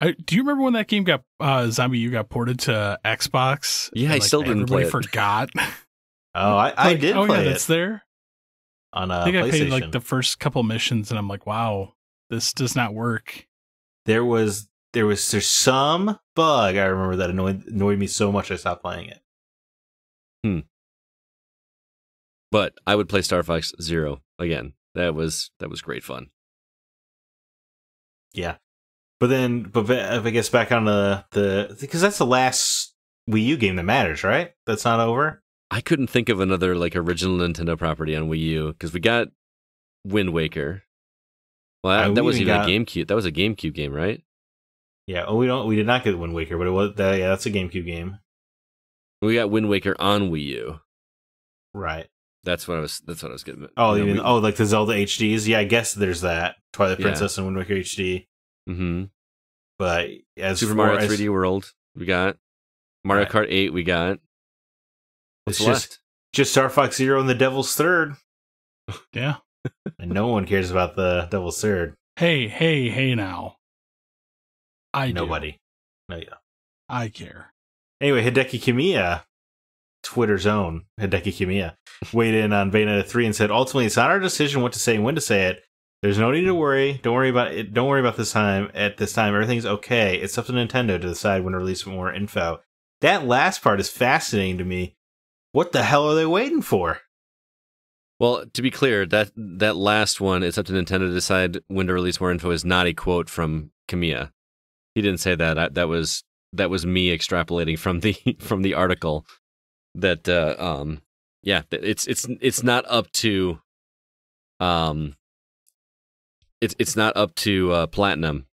I, do you remember when that game got uh, ZombiU got ported to Xbox? Yeah, I And, still didn't everybody play it. forgot. Oh, I, I Like, did Oh play yeah, it that's there. on uh, I think I PlayStation. played like the first couple missions, and I'm like, wow, this does not work. there was there was there's some bug I remember that annoyed annoyed me so much I stopped playing it. Hmm. But I would play Star Fox Zero again. That was that was great fun. Yeah, but then but if I guess back on the the because that's the last Wii U game that matters, right? That's not over. I couldn't think of another like original Nintendo property on Wii U because we got Wind Waker. Well, that, Uh, that we was even even got- a GameCube. That was a GameCube game, right? Yeah. Oh, we don't we did not get Wind Waker, but it was that, yeah, that's a GameCube game, We got Wind Waker on Wii U. right? That's what I was. That's what I was getting. at. Oh, You know, even we- oh, like the Zelda HDs. Yeah, I guess there's that Twilight Yeah. Princess and Wind Waker HD. Mm-hmm. But as Super Mario as- 3D World. We got Mario Right. Kart 8. We got. What's It's just- left? just Star Fox Zero and the Devil's Third, Yeah. and no one cares about the Devil's Third. Hey, hey, hey! Now, I do. Nobody. No, yeah. I care. Anyway, Hideki Kamiya, Twitter's own Hideki Kamiya, weighed in on Bayonetta 3 and said, ultimately, it's not our decision what to say and when to say it. There's no need to worry. Don't worry about it. Don't worry about this time. At this time, everything's okay. It's up to Nintendo to decide when to release more info. That last part is fascinating to me. What the hell are they waiting for? Well, to be clear, that that last one, it's up to Nintendo to decide when to release more info. Is not a quote from Kamiya. He didn't say that. I, that was that was me extrapolating from the from the article. That uh, um, yeah, it's it's it's not up to um, it's it's not up to uh, Platinum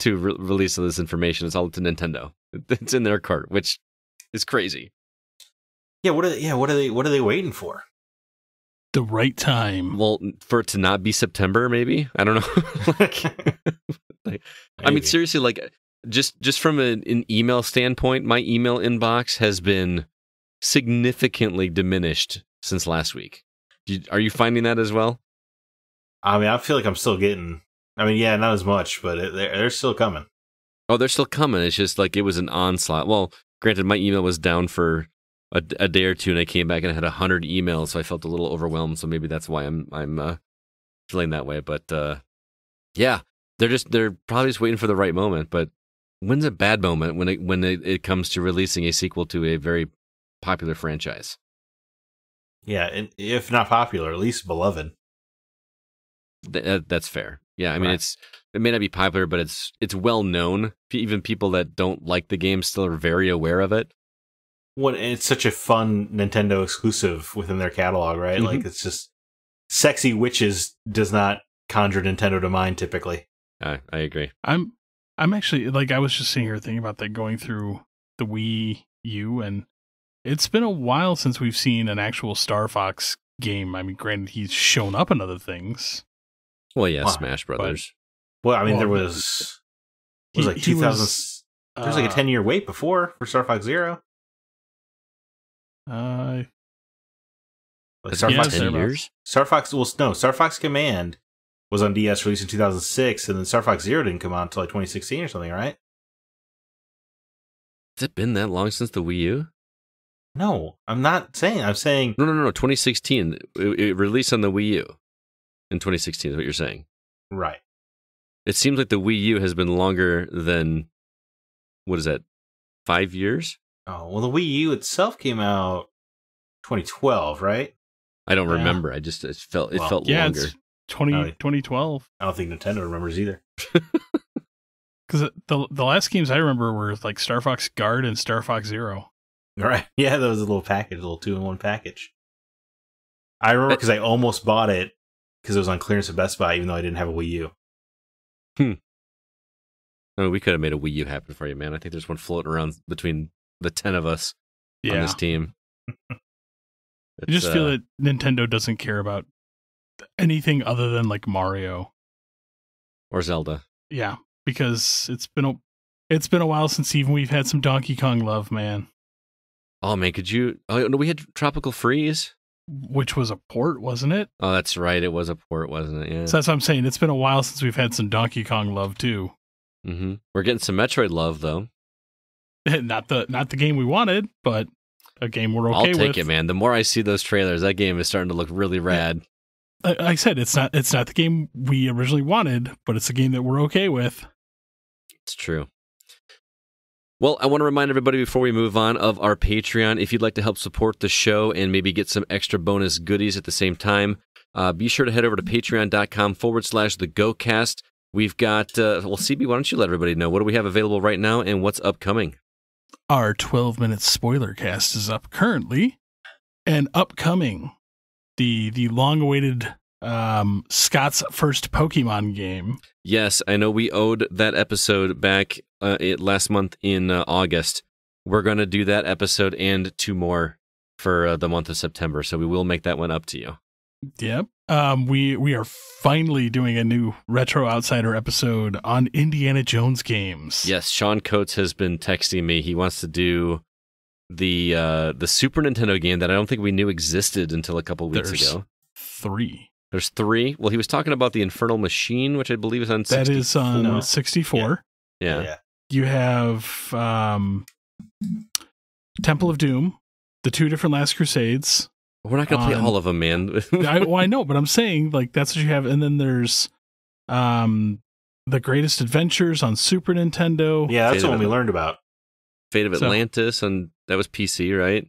to re- release this information. It's all up to Nintendo. It's in their cart, which is crazy. Yeah, what are they, yeah, what are they what are they waiting for? The right time. Well, for it to not be September, maybe I don't know. like, I mean, seriously, like just just from an, an email standpoint, my email inbox has been significantly diminished since last week. You- Are you finding that as well? I mean, I feel like I'm still getting. I mean, yeah, not as much, but it, they're, they're still coming. Oh, they're still coming. It's just like it was an onslaught. Well, granted, my email was down for a, a day or two, and I came back and I had hundred emails, so I felt a little overwhelmed. So maybe that's why I'm I'm uh, feeling that way. But uh, yeah, they're just they're probably just waiting for the right moment. But when's a bad moment when it when it, it comes to releasing a sequel to a very popular franchise? Yeah, and if not popular, at least beloved. Th- that's fair. Yeah, I mean Right. it's it may not be popular, but it's it's well known. P- Even people that don't like the game still are very aware of it. What it's such a fun Nintendo exclusive within their catalog, right? Mhm. Like it's just sexy witches does not conjure Nintendo to mind typically. I I agree. I'm I'm actually like I was just sitting here thinking about that going through the Wii U and it's been a while since we've seen an actual Star Fox game. I mean, granted he's shown up in other things. Well, yeah, Wow. Smash Brothers. Well, I mean, Well, there was it was he- like 2000. was, there was like a uh, 10 year wait before for Star Fox Zero. Uh, Like Star yeah, Fox, ten years. Star Fox. Well, no, Star Fox Command was on DS released in 2006, and then Star Fox Zero didn't come out until like 2016 or something, right? Has it been that long since the Wii U? No, I'm not saying. I'm saying No, no, no, no. 2016. It, it released on the Wii U in 2016. Is what you're saying? right. It seems like the Wii U has been longer than what is that? Five years? Oh well, the Wii U itself came out 2012, right? I don't Yeah. remember. I just it felt it Well, felt yeah, longer. it's 20, Oh, 2012. I don't think Nintendo remembers either. Because the the last games I remember were like Star Fox Guard and Star Fox Zero. Right. Yeah, that was a little package, a little two in one package. I remember because I almost bought it because it was on clearance at Best Buy, even though I didn't have a Wii U. Hmm. I mean, we could have made a Wii U happen for you, man. I think there's one floating around between the ten of us on this team. I just feel uh, that Nintendo doesn't care about anything other than like Mario. or Zelda. Yeah, because it's been a it's been a while since even we've had some Donkey Kong love, man. Oh man, could you? Oh no, we had Tropical Freeze. Which was a port, wasn't it? Oh, that's right. It was a port, wasn't it? Yeah. So that's what I'm saying. It's been a while since we've had some Donkey Kong love too. Mm-hmm. We're getting some Metroid love though. not the not the game we wanted, but a game we're okay I'll take with. it, man. The more I see those trailers, that game is starting to look really rad. Like I said, it's not it's not the game we originally wanted, but it's a game that we're okay with. It's true. Well, I want to remind everybody before we move on of our Patreon. If you'd like to help support the show and maybe get some extra bonus goodies at the same time, uh, be sure to head over to patreon.com forward slash the GoCast. We've got, uh, well, CB, why don't you let everybody know what do we have available right now and what's upcoming? Our 12 minute spoiler cast is up currently and upcoming. The the long awaited um Scott's first Pokemon game. Yes, I know we owed that episode back uh, it, last month in uh, August. We're going to do that episode and two more for uh, the month of September. So we will make that one up to you. Yep. Um we we are finally doing a new Retro Outsider episode on Indiana Jones games. Yes, Sean Coates has been texting me. He wants to do the uh, the Super Nintendo game that I don't think we knew existed until a couple weeks There's ago. 3. There's three. Well, he was talking about the Infernal Machine, which I believe is on. That is on uh, 64. 64. Yeah. You have um, Temple of Doom, the two different Last Crusades. we're not gonna play all of them, man. I, well, I know, but I'm saying like that's what you have, and then there's um, the Greatest Adventures on Super Nintendo. Yeah, that's Fate the we Atl- learned about. Fate of So- Atlantis, and that was PC, right?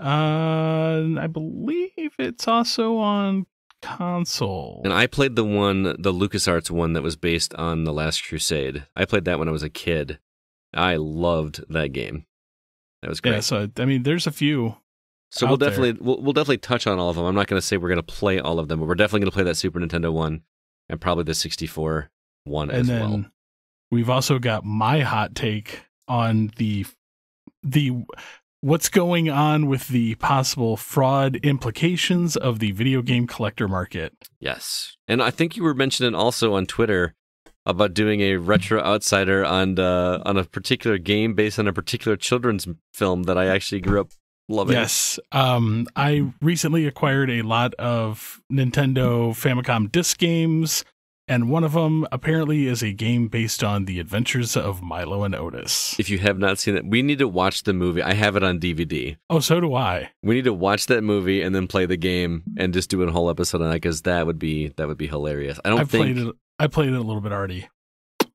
Uh, I believe it's also on console. And I played the one, the LucasArts one that was based on the Last Crusade. I played that when I was a kid. I loved that game. That was great. yeah, so I mean, there's a few. So we'll definitely we'll, we'll definitely touch on all of them. I'm not going to say we're going to play all of them, but we're definitely going to play that Super Nintendo one and probably the 64 one and as then well. we've also got my hot take on the the what's going on with the possible fraud implications of the video game collector market. Yes, and I think you were mentioning also on Twitter about doing a retro outsider on uh, on a particular game based on a particular children's film that I actually grew up loving. Yes. Um I recently acquired a lot of Nintendo Famicom disc games and one of them apparently is a game based on the adventures of Milo and Otis. If you have not seen it, we need to watch the movie. I have it on DVD. Oh, so do I. We need to watch that movie and then play the game and just do a whole episode on it because that would be that would be hilarious. I don't I've think. played it I played it a little bit already. Is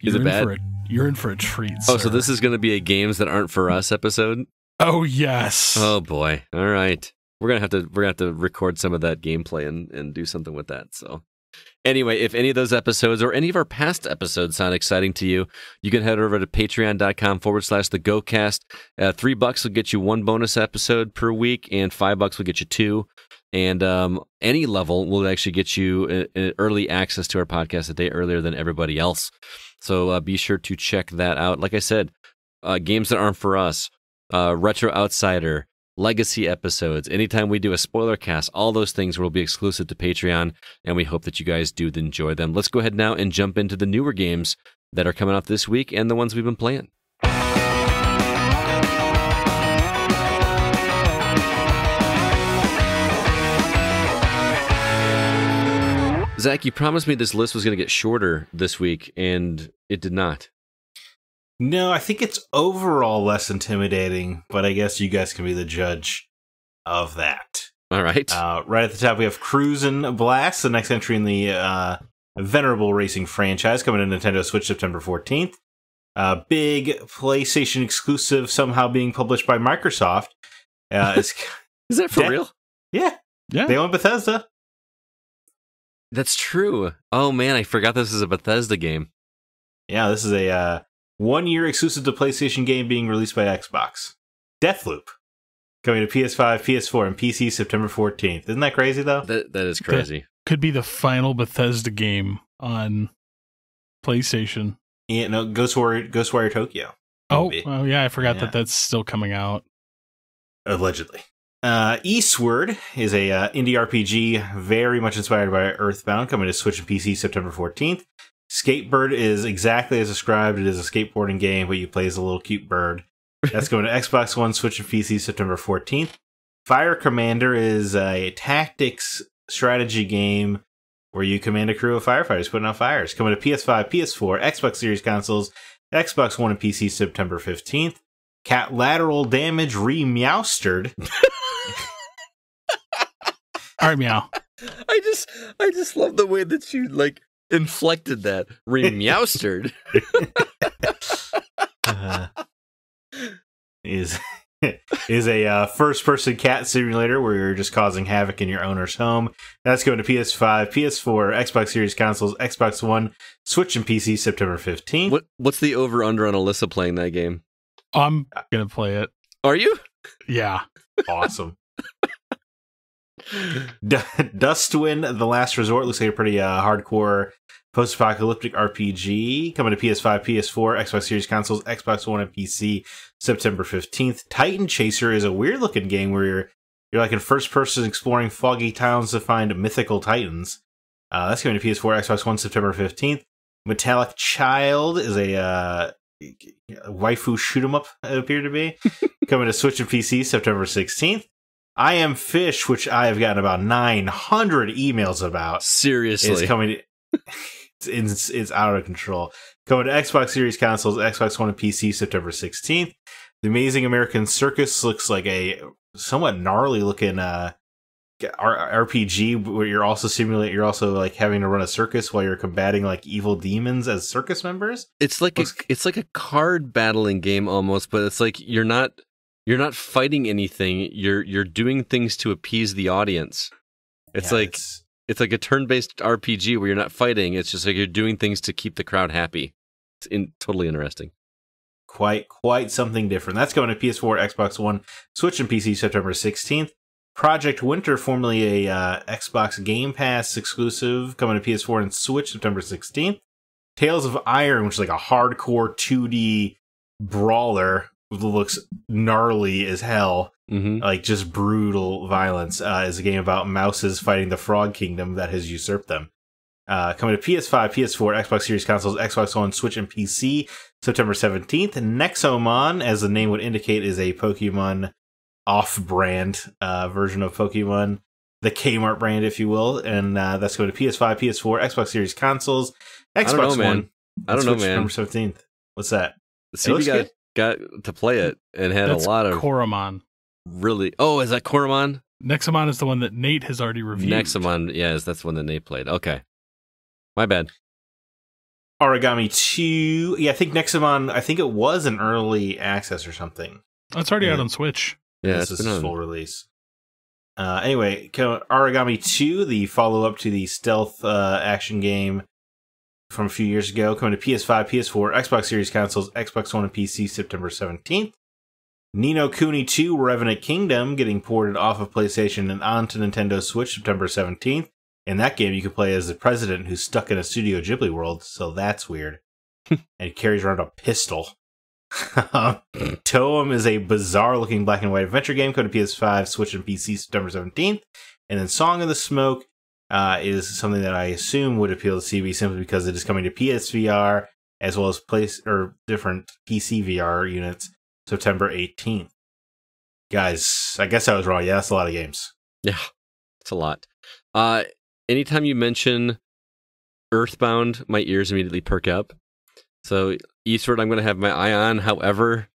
You're it in bad? For a, you're in for a treat. Oh, so this is going to be a games that aren't for us episode. Oh yes. Oh boy! All right, we're gonna have to we're gonna have to record some of that gameplay and and do something with that. So. Anyway, if any of those episodes or any of our past episodes sound exciting to you, you can head over to patreon.com forward slash the GoCast. Uh, three bucks will get you one bonus episode per week, and five bucks will get you two. And um, any level will actually get you uh, uh, early access to our podcast a day earlier than everybody else. So uh, be sure to check that out. Like I said, uh, games that aren't for us, uh, Retro Outsider, legacy episodes. Anytime we do a spoiler cast, all those things will be exclusive to Patreon, and we hope that you guys do enjoy them. Let's go ahead now and jump into the newer games that are coming out this week and the ones we've been playing. Zach, you promised me this list was going to get shorter this week, and it did not. No, I think it's overall less intimidating, but I guess you guys can be the judge of that. All right. Uh, right at the top, we have Cruisin' Blast, the next entry in the uh, venerable racing franchise, coming to Nintendo Switch September 14th. Uh, big PlayStation exclusive, somehow being published by Microsoft. Uh, it's, Is that for Dan- real? yeah, yeah. they own Bethesda. That's true. Oh man, I forgot this is a Bethesda game. Yeah, this is a uh, one year exclusive to PlayStation game being released by Xbox. Deathloop. Coming to PS5, PS4, and PC September 14th. Isn't that crazy, though? That that is crazy. Could be the final Bethesda game on PlayStation. Yeah, no, Ghostwire, Ghostwire Tokyo. Oh, Maybe. oh yeah, I forgot Yeah. that that's still coming out. allegedly. Uh, Eastward is a uh, indie RPG very much inspired by Earthbound, coming to Switch and PC September 14th. Skatebird is exactly as described. It is a skateboarding game, but you play as a little cute bird. That's going to Xbox One, Switch, and PC September 14th. Fire Commander is a tactics strategy game where you command a crew of firefighters putting out fires. Coming to PS5, PS4, Xbox Series consoles, Xbox One, and PC September 15th. Catlateral Damage re-meowstered. All right, meow. I just I just love the way that you like inflected that. Re-meowstered. uh, is is a uh, first person cat simulator where you're just causing havoc in your owner's home. That's going to PS5, PS4, Xbox Series consoles, Xbox One, Switch, and PC September 15th. what what's the over under on Alyssa playing that game? I'm gonna play it. Are you? Yeah. Awesome. D- Dustwind: The Last Resort looks like a pretty uh, hardcore post-apocalyptic RPG coming to PS5, PS4, Xbox Series consoles, Xbox One, and PC September fifteenth. Titan Chaser is a weird-looking game where you're you're like in first person exploring foggy towns to find mythical titans. Uh, that's coming to PS4, Xbox One September fifteenth. Metallic Child is a uh, waifu shoot 'em up. It appeared to be coming to Switch and PC September sixteenth. I am Fish, which I have gotten about 900 emails about, Seriously. is coming. it's, it's, it's out of control. Coming to Xbox Series consoles, Xbox One, and PC September 16th. The Amazing American Circus looks like a somewhat gnarly looking uh, RPG where you're also simulate. You're also like having to run a circus while you're combating like evil demons as circus members. It's like a, it's like a card battling game almost, but it's like you're not you're not fighting anything. You're you're doing things to appease the audience. It's Yeah, like it's- it's like a turn-based RPG where you're not fighting. It's just like you're doing things to keep the crowd happy. It's in, totally interesting. quite quite something different. That's going to PS4, Xbox One, Switch, and PC September 16th. Project Winter, formerly a uh, Xbox Game Pass exclusive, coming to PS4 and Switch September 16th. Tales of Iron, which is like a hardcore 2D brawler, looks gnarly as hell, hmm like just brutal violence, uh, is a game about mouses fighting the Frog Kingdom that has usurped them. Uh, coming to PS5, PS4, Xbox Series consoles, Xbox One, Switch, and PC September 17th. Nexomon, as the name would indicate, is a Pokemon off brand uh, version of Pokemon, the Kmart brand, if you will. And uh, that's going to PS5, PS4, Xbox Series consoles, Xbox don't know. One. I don't know, man. September 17th. What's that? CB looks got good. Got to play it and had That's a lot of Coromon. really. Oh, is that Coromon? Nexomon is the one that Nate has already reviewed. Nexomon, yes, that's the one that Nate played. Okay, my bad. Origami 2. Yeah, I think Nexomon, I think it was an early access or something. That's already Yeah. out on Switch. Yeah, this it's is been its on. full release. Uh, anyway, Origami 2, the follow up to the stealth uh, action game from a few years ago, coming to PS5, PS4, Xbox Series consoles, Xbox One, and PC September 17th. Ni no Kuni 2 Revenant Kingdom getting ported off of PlayStation and onto Nintendo Switch September 17th. In that game, you can play as the president who's stuck in a Studio Ghibli world, so that's weird. and he carries around a pistol. Toem is a bizarre looking black and white adventure game coming to PS5, Switch, and PC September 17th. And then Song of the Smoke uh, is something that I assume would appeal to CB simply because it is coming to PSVR as well as place or different PC VR units September 18th. Guys, I guess I was wrong. Yeah, that's a lot of games. Yeah, it's a lot. Uh, anytime you mention Earthbound, my ears immediately perk up. So Eastward, I'm going to have my eye on. However,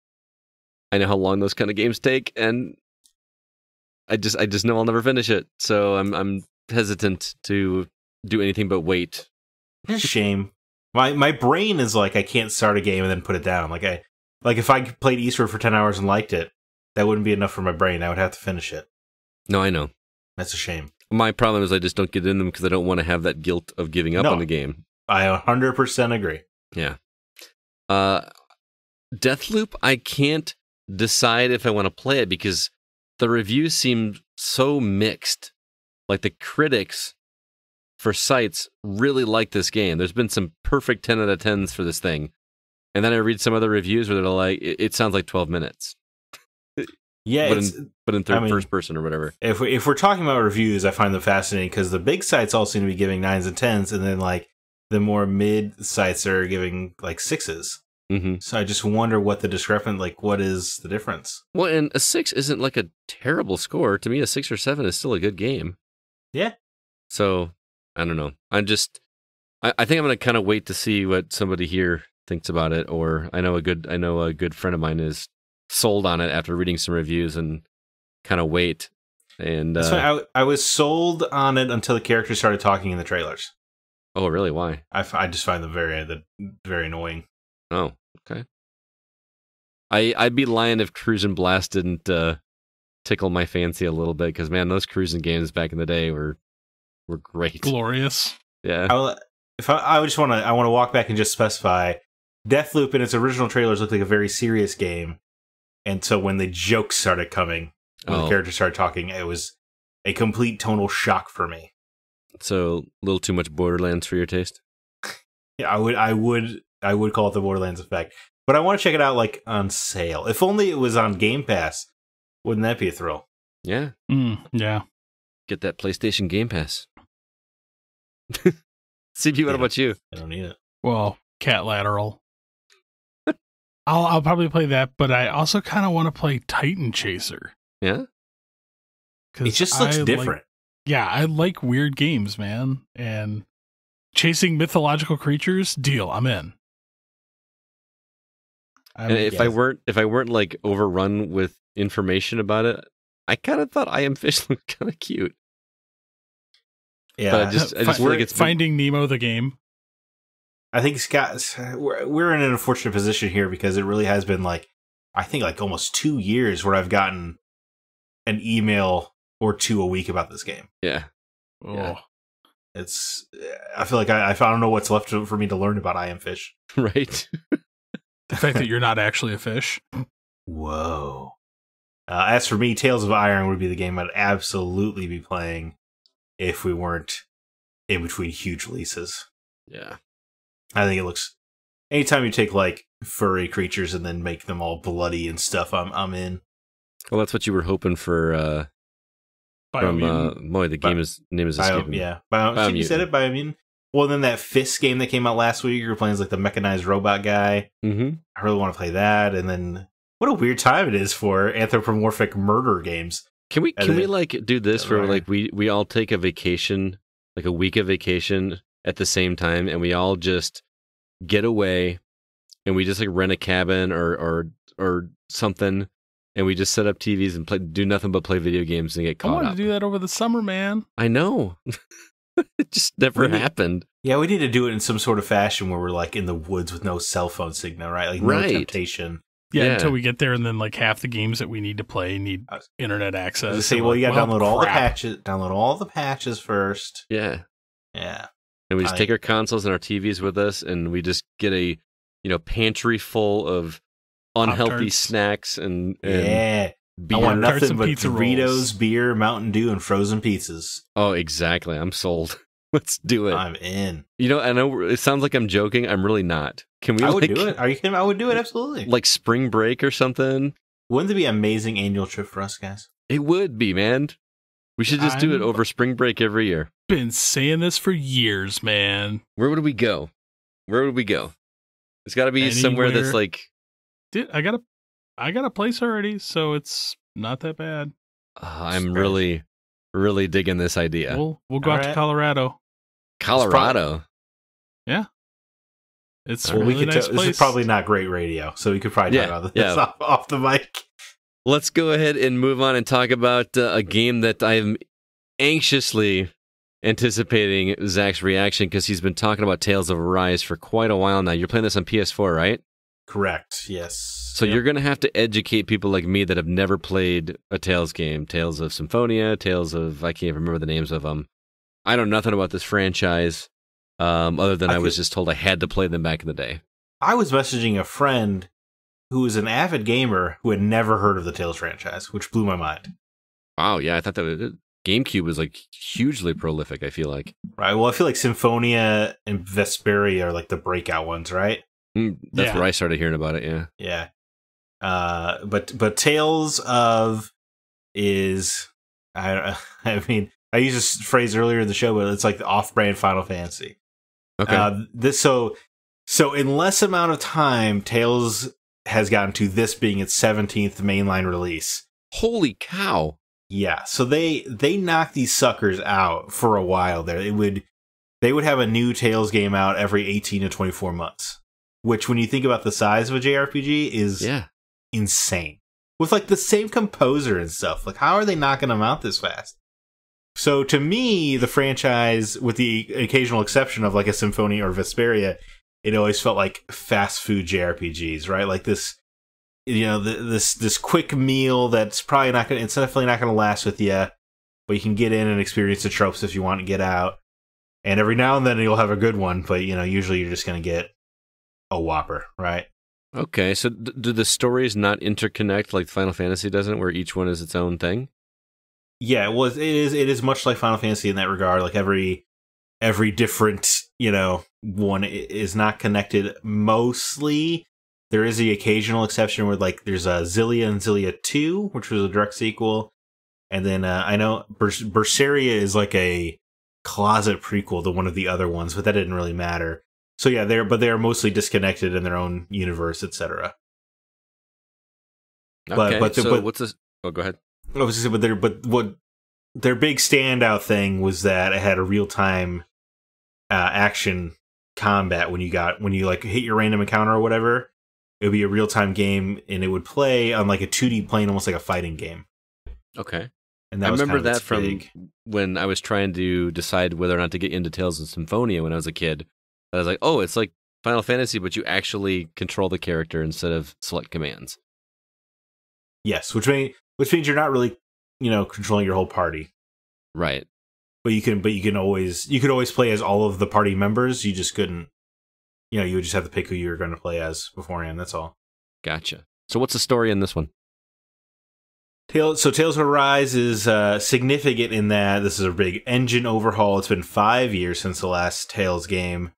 I know how long those kind of games take, and I just I just know I'll never finish it. So I'm I'm hesitant to do anything but wait. Shame. My my brain is like I can't start a game and then put it down. Like I like if I played Eastward for 10 hours and liked it, that wouldn't be enough for my brain. I would have to finish it. No, I know. That's a shame. My problem is I just don't get in them because I don't want to have that guilt of giving up No. on the game. I 100% agree. Yeah. Uh, Deathloop, I can't decide if I want to play it because the reviews seem so mixed. Like the critics for sites really like this game. There's been some perfect 10 out of 10s for this thing. And then I read some other reviews where they're like, it, it sounds like 12 minutes, Yeah, But it's, but in third I mean- first person or whatever. if we, if we're talking about reviews, I find them fascinating because the big sites all seem to be giving nines and tens, and then like the more mid sites are giving like sixes. hmm So I just wonder what the discrepant like. What is the difference? Well, and a six isn't like a terrible score. To me, a six or seven is still a good game. Yeah. So I don't know. I'm just, I, I think I'm gonna kind of wait to see what somebody here thinks about it. Or I know a good, I know a good friend of mine is sold on it after reading some reviews and kind of wait. And uh. I, I was sold on it until the characters started talking in the trailers. oh, really? Why? I, f- I just find them very the, very annoying. Oh, okay. I I'd be lying if Cruisin' Blast didn't uh, tickle my fancy a little bit because man, those cruising games back in the day were were great. Glorious. Yeah. I will, if I, I just want to I want to walk back and just specify Deathloop in its original trailers looked like a very serious game, and so when the jokes started coming, when the Oh. characters started talking, it was a complete tonal shock for me. So a little too much Borderlands for your taste. Yeah, I would I would I would call it the Borderlands effect, but I want to check it out like on sale. If only it was on Game Pass, wouldn't that be a thrill? Yeah, Mm, yeah. get that PlayStation Game Pass. CB, what Yeah. about you? I don't need it. Well, Catlateral. I'll I'll probably play that, but I also kind of want to play Titan Chaser. Yeah, 'cause It just looks I like- different. yeah, I like weird games, man, and chasing mythological creatures. Deal, I'm in. I and mean, if I weren't if I weren't like overrun with information about it, I kind of thought I Am Fish looked kind of cute. yeah, but I just I just Fi- feel like it's been- Finding Nemo the game. I think Scott, we're, we're in an unfortunate position here because it really has been like, I think like almost two years where I've gotten an email or two a week about this game. yeah. Oh, It's, I feel like I, I don't know what's left for me to learn about I Am Fish. right. the fact that you're not actually a fish. Whoa. Uh, as for me, Tales of Iron would be the game I'd absolutely be playing if we weren't in between huge releases. Yeah. I think it looks. Anytime you take like furry creatures and then make them all bloody and stuff, I'm I'm in. Well, that's what you were hoping for uh, from uh, boy. The Bio- game is name is Bio, escaping me. yeah, Bio, you said it. Biomutant. Well, then that Fist game that came out last week, you were playing as like the mechanized robot guy. Mm-hmm. I really want to play that. And then what a weird time it is for anthropomorphic murder games. Can we And can we like do this where Right. like we we all take a vacation, like a week of vacation at the same time, and we all just get away, and we just like rent a cabin or or or something, and we just set up TVs and play do nothing but play video games and get I caught wanted up. to do that over the summer, man. I know. it just never We need- happened. Yeah, we need to do it in some sort of fashion where we're like in the woods with no cell phone signal, right? Like no temptation. Yeah, Yeah. until we get there, and then like half the games that we need to play need internet access. was say, well, we're you got to download all the patches. Download all the patches first. Yeah. Yeah, And we just I- take our consoles and our TVs with us, and we just get a you know pantry full of unhealthy Pop-Tarts. snacks and, and yeah. Beer. I want nothing but pizza Doritos, rolls. beer, Mountain Dew, and frozen pizzas. Oh, exactly. I'm sold. Let's do it. I'm in. you know, I know it sounds like I'm joking. I'm really not. Can we I would like, do it. Are you kidding? I would do it absolutely. like spring break or something? Wouldn't it be an amazing annual trip for us guys? It would be, man. We should just do it over spring break every year. Been saying this for years, man. Where would we go? Where would we go? It's got to be somewhere that's like Dude, I got a, I got a place already, so it's not that bad. uh, I'm Spring. really, really digging this idea. We'll we'll go out to Alright. Colorado. Colorado. It's a Well, really we could. nice tell place. this is probably not great radio, so we could probably Yeah, talk about this yeah. off, off the mic. Let's go ahead and move on and talk about uh, a game that I'm anxiously anticipating Zach's reaction because he's been talking about Tales of Arise for quite a while now. You're playing this on PS4, right? Correct. Yes. So you're going to have to educate people like me that have never played a Tales game. Tales of Symphonia, Tales of I can't remember the names of them. I know nothing about this franchise, um, other than I I, was could- just told I had to play them back in the day. I was messaging a friend who was an avid gamer who had never heard of the Tales franchise, which blew my mind. Wow, yeah, I thought that was, GameCube was like hugely prolific. I feel like Right. Well, I feel like Symphonia and Vesperia are like the breakout ones, right? Mm, that's Yeah. where I started hearing about it. Yeah, Yeah. Uh, but but Tales of is I I mean I used this phrase earlier in the show, but it's like the off-brand Final Fantasy. okay, Uh, this so so in less amount of time, Tales has gotten to this being its seventeenth mainline release. holy cow! Yeah, so they they knocked these suckers out for a while there. It would they would have a new Tales game out every 18 to 24 months, which when you think about the size of a JRPG is Yeah, insane. With like the same composer and stuff. Like how are they knocking them out this fast? So to me, the franchise with the occasional exception of like a Symphony or Vesperia, it always felt like fast food JRPGs, right? Like this you know, th this this quick meal that's probably not going to it's definitely not going to last with you, but you can get in and experience the tropes if you want to get out. And every now and then you'll have a good one, but you know, usually you're just going to get a whopper, right? okay. So d- do the stories not interconnect like Final Fantasy doesn't, where each one is its own thing? Yeah, well, it is. It is much like Final Fantasy in that regard. Like every every different, you know, one is not connected. Mostly, there is the occasional exception where like there's a Xillia and Xillia Two, which was a direct sequel, and then uh, I know Bers- Berseria is like a closet prequel to one of the other ones, but that didn't really matter. So yeah, they're but they are mostly disconnected in their own universe, etc. But- Okay, but the- so but- what's this? Oh, go ahead. I was just, but their but what their big standout thing was that it had a real time uh, action combat when you got when you like hit your random encounter or whatever. It would be a real time game, and it would play on like a two D plane, almost like a fighting game. Okay. And that I remember kind of that from big- when I was trying to decide whether or not to get into Tales of Symphonia when I was a kid. I was like, oh, it's like Final Fantasy, but you actually control the character instead of select commands. yes, which mean which means you're not really you know controlling your whole party, Right. but you can but you can always you could always play as all of the party members. You just couldn't. You know, you would just have to pick who you were going to play as beforehand. That's all. Gotcha. So what's the story in this one? So Tales of Arise is uh, significant in that this is a big engine overhaul. It's been five years since the last Tales game,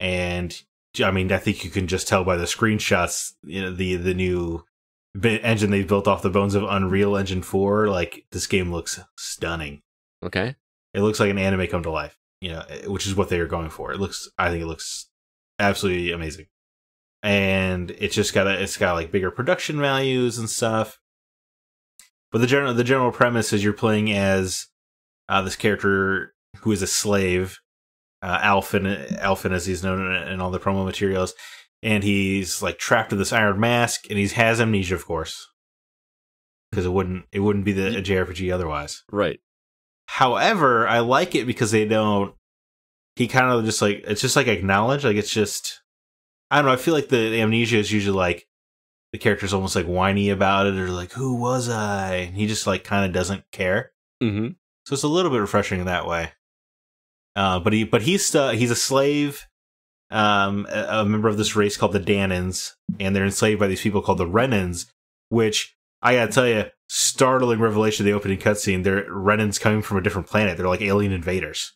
and I mean, I think you can just tell by the screenshots, you know, the the new engine they've built off the bones of Unreal Engine Four. Like this game looks stunning. Okay. It looks like an anime come to life, you know, eh, which is what they are going for. It looks, I think, it looks absolutely amazing, and it's just got a, it's got like bigger production values and stuff. But the general the general premise is you're playing as uh, this character who is a slave, uh, Alphen, Alphen as he's known in, all the promo materials, and he's like trapped in this iron mask, and he has amnesia, of course, because it wouldn't it wouldn't be the a JRPG otherwise. Right. However, I like it because they don't. He kind of just like it's just like acknowledge, like it's just. I don't know. I feel like the, the amnesia is usually like the character's almost like whiny about it, or like who was I? And he just like kind of doesn't care. Mm-hmm. So it's a little bit refreshing in that way. Uh, but he but he's uh, he's a slave, um, a, a member of this race called the Dahnans, and they're enslaved by these people called the Renans, which I gotta tell you, startling revelation of the opening cutscene. They're Renans coming from a different planet. They're like alien invaders.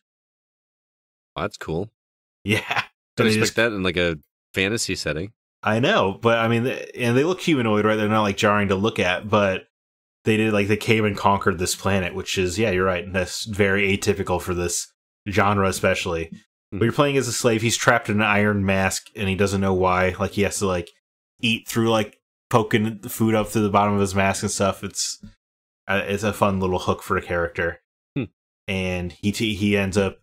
Well, that's cool. Yeah, Don't they expect just- that in like a fantasy setting. I know, but I mean, and they look humanoid, right? They're not like jarring to look at, but they did like they came and conquered this planet, which is yeah, you're right. That's very atypical for this genre, especially. But you're playing as a slave. He's trapped in an iron mask, and he doesn't know why. Like he has to like eat through like poking the food up through the bottom of his mask and stuff. It's uh, it's a fun little hook for a character, Hmm. and he t- he ends up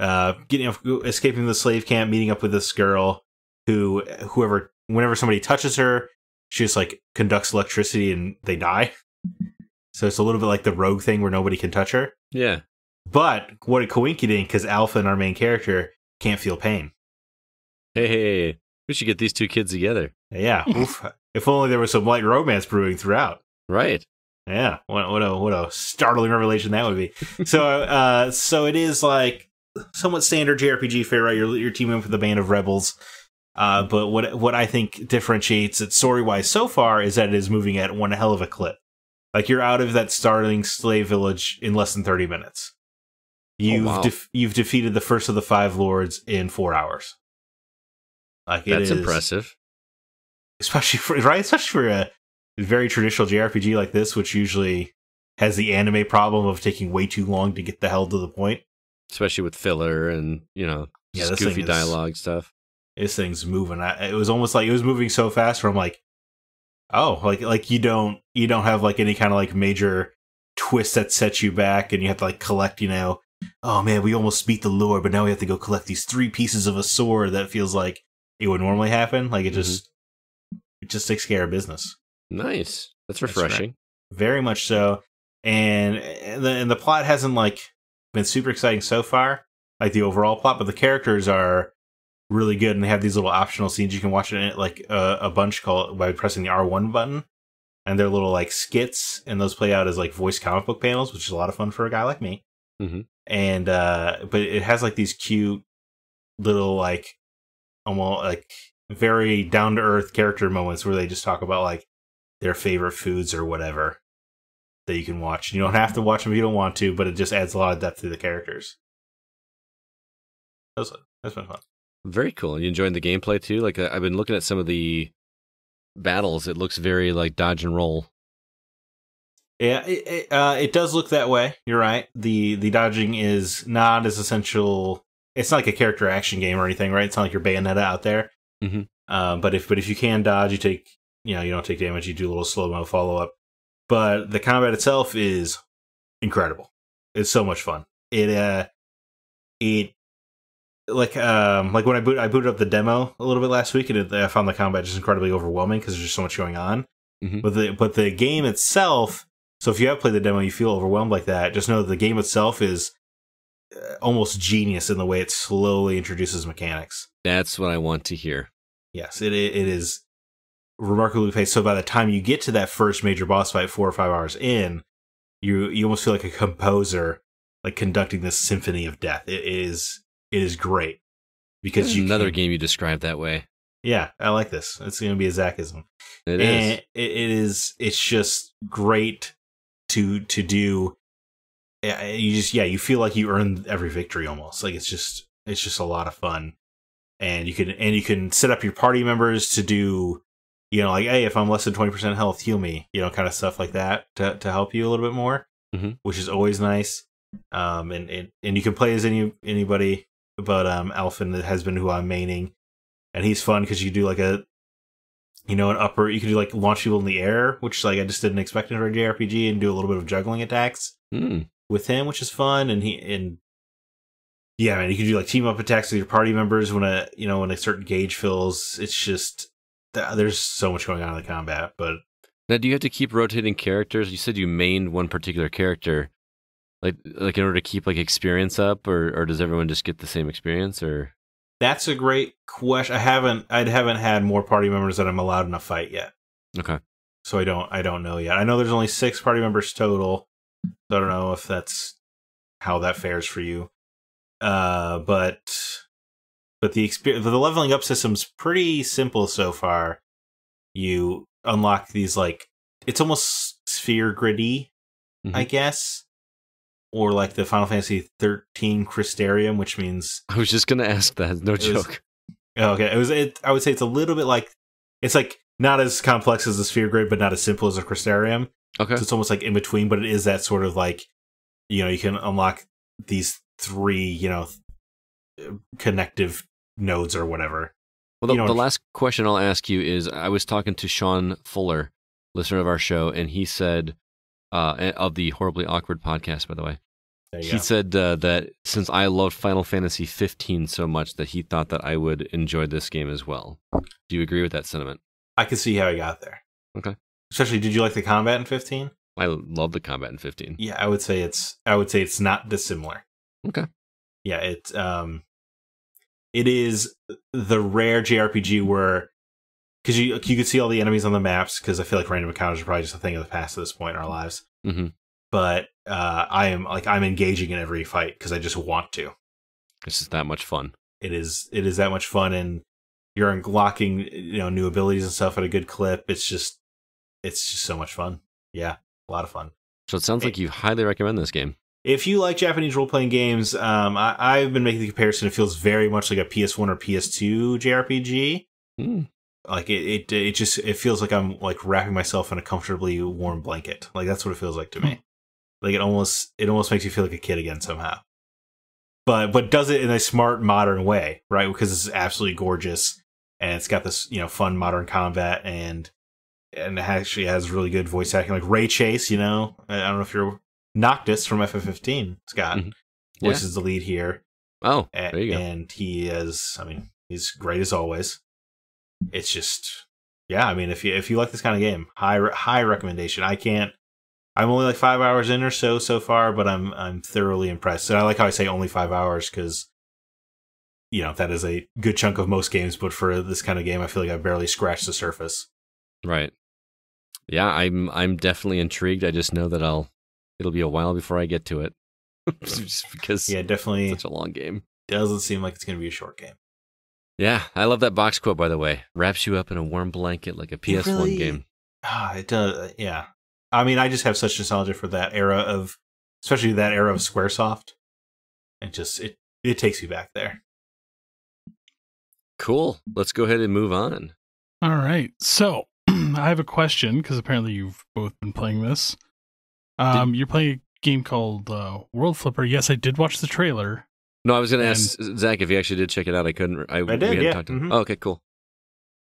uh getting escaping the slave camp, meeting up with this girl who whoever whenever somebody touches her, she just like conducts electricity and they die. So it's a little bit like the rogue thing where nobody can touch her. Yeah. But what a coinkydink because Alphen our main character can't feel pain. Hey, hey, we should get these two kids together. Yeah. Oof. If only there was some light romance brewing throughout. Right. Yeah. What, what a what a startling revelation that would be. so uh so it is like somewhat standard JRPG fare, right? You're you're teaming up with a band of rebels. Uh, but what what I think differentiates it story wise so far is that it is moving at one hell of a clip. Like you're out of that starting slave village in less than thirty minutes. Oh, you've wow. def- you've defeated the first of the five lords in four hours. Like it That's is- impressive. especially for right, especially for a very traditional JRPG like this, which usually has the anime problem of taking way too long to get the hell to the point. Especially with filler and, you know, Yeah, this just thing goofy is- dialogue stuff. This thing's moving. I, it was almost like it was moving so fast. Where I'm like, oh, like like you don't you don't have like any kind of like major twist that sets you back, and you have to like collect. You know, oh man, we almost beat the lore, but now we have to go collect these three pieces of a sword that feels like it would normally happen. Like it just it just takes care of business. Nice. That's That's right. refreshing. very much so. And and the, and the plot hasn't like been super exciting so far, like the overall plot, but the characters are really good, and they have these little optional scenes you can watch in it, like uh, a bunch called by pressing the R one button, and they're little like skits, and those play out as like voice comic book panels, which is a lot of fun for a guy like me. Mhm. And uh, but it has like these cute little like almost like very down to earth character moments where they just talk about like their favorite foods or whatever that you can watch. You don't have to watch them if you don't want to, but it just adds a lot of depth to the characters. That's that's been fun. Very cool. And You enjoying the gameplay too? Like I've been looking at some of the battles. It looks very like dodge and roll. Yeah, it, it, uh, it does look that way. You're right. the The dodging is not as essential. It's not like a character action game or anything, right? It's not like your Bayonetta out there. Mhm. Um, but if but if you can dodge, you take you know you don't take damage. You do a little slow mo follow up. But the combat itself is incredible. It's so much fun. It uh, it like um like when I boot I booted up the demo a little bit last week and it, I found the combat just incredibly overwhelming because there's just so much going on. Mhm. But the but the game itself. So if you have played the demo, you feel overwhelmed like that. Just know that the game itself is uh, almost genius in the way it slowly introduces mechanics. That's what I want to hear. Yes, it it is remarkably paced. So by the time you get to that first major boss fight, four or five hours in, you you almost feel like a composer, like conducting this symphony of death. It is it is great because you another can- game you described that way. Yeah, I like this. It's going to be a Zachism. It is. and It, it is. It's just great to to do. You just yeah, you feel like you earned every victory almost. Like it's just it's just a lot of fun, and you can and you can set up your party members to do, you know, like hey, if I'm less than twenty percent health, heal me, you know, kind of stuff like that to to help you a little bit more, Mhm. which is always nice. Um, and and and you can play as any anybody, but um, Alphen has been who I'm maining, and he's fun because you do like a you know, an upper. You can do like launch people in the air, which like I just didn't expect in a JRPG, and do a little bit of juggling attacks Hmm. with him, which is fun. And he and yeah, man, you can do like team up attacks with your party members when a you know when a certain gauge fills. It's just there's so much going on in the combat, but Now, do you have to keep rotating characters? You said you mained one particular character, like like in order to keep like experience up, or or does everyone just get the same experience? Or that's a great question. I haven't I haven't had more party members that I'm allowed in a fight yet, okay, so I don't I don't know yet. I know there's only six party members total. So I don't know if that's how that fares for you. Uh, but but the experience, the leveling up system's pretty simple so far. You unlock these like it's almost sphere gritty, I Mhm. guess, or like the Final Fantasy thirteen Crystarium, which means I was just gonna ask that. No was- joke. oh, okay, it was. It, I would say it's a little bit like it's like not as complex as the sphere grid, but not as simple as a Crystarium. Okay, So it's almost like in between, but it is that sort of like, you know, you can unlock these three, you know, connective nodes or whatever. Well, the, you know, the last question I'll ask you is I was talking to Sean Fuller, listener of our show, and he said, uh, of the Horribly Awkward podcast, by the way, he go. said uh, that since I loved Final Fantasy 15 so much that he thought that I would enjoy this game as well. Do you agree with that sentiment? I can see how he got there. Okay. Especially, did you like the combat in 15? I love the combat in 15. Yeah, I would say it's. I would say it's not dissimilar. Okay. Yeah, it Um, it is the rare JRPG where, because you you could see all the enemies on the maps. Because I feel like random encounters are probably just a thing of the past at this point in our lives. hmm But uh, I am like I'm engaging in every fight because I just want to. It's just that much fun. it is it is that much fun and you're unlocking you know new abilities and stuff at a good clip. It's just it's just so much fun. Yeah, a lot of fun. So it sounds like you highly recommend this game. If you like Japanese role playing games, um, I, I've been making the comparison. It feels very much like a PS1 or PS2 JRPG. Hmm. Like it, it, it just it feels like I'm like wrapping myself in a comfortably warm blanket. Like that's what it feels like to me. Like it almost it almost makes you feel like a kid again somehow. But but does it in a smart modern way, right? Because it's absolutely gorgeous and it's got this you know fun modern combat and and it actually has really good voice acting like Ray Chase. You know, I don't know if you're Noctis from FF15. Scott Mhm. Yeah. voices the lead here, Oh, there you go. and he is. I mean, he's great as always. It's just, yeah. I mean, if you if you like this kind of game, high high recommendation. I can't. I'm only like five hours in or so so far, but I'm I'm thoroughly impressed. And I like how I say only five hours because, you know, that is a good chunk of most games. But for this kind of game, I feel like I barely scratched the surface. Right. Yeah, I'm I'm definitely intrigued. I just know that I'll it'll be a while before I get to it. just because Yeah, definitely such a long game. doesn't seem like it's going to be a short game. Yeah, I love that box quote by the way. Wraps you up in a warm blanket like a PS1 really- game. Ah, it does. Yeah. I mean, I just have such nostalgia for that era of, especially that era of SquareSoft. It just it it takes you back there. Cool. Let's go ahead and move on. All right. So I have a question because apparently you've both been playing this. Um, you're playing a game called uh, World Flipper. Yes, I did watch the trailer. No, I was going to ask Zach if he actually did check it out. I couldn't. I, we did, hadn't yeah. talked to him. Mhm. Oh, okay, cool.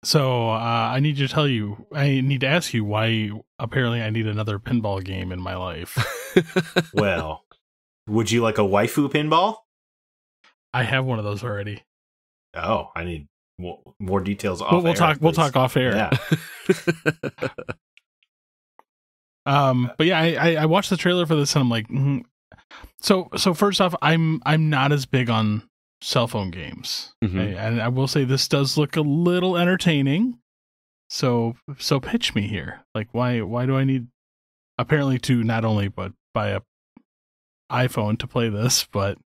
So uh, I need to tell you, I need to ask you why. Apparently, I need another pinball game in my life. Well, would you like a waifu pinball? I have one of those already. Oh, I need more, more details. Off We'll, we'll air, talk. We'll talk off air. Yeah, Um, but yeah, I, I, I watched the trailer for this and I'm like, mhm. So so first off, I'm I'm not as big on cell phone games, Mhm. Okay, and I will say this does look a little entertaining. So so pitch me here, like why why do I need apparently to not only but buy a iPhone to play this, but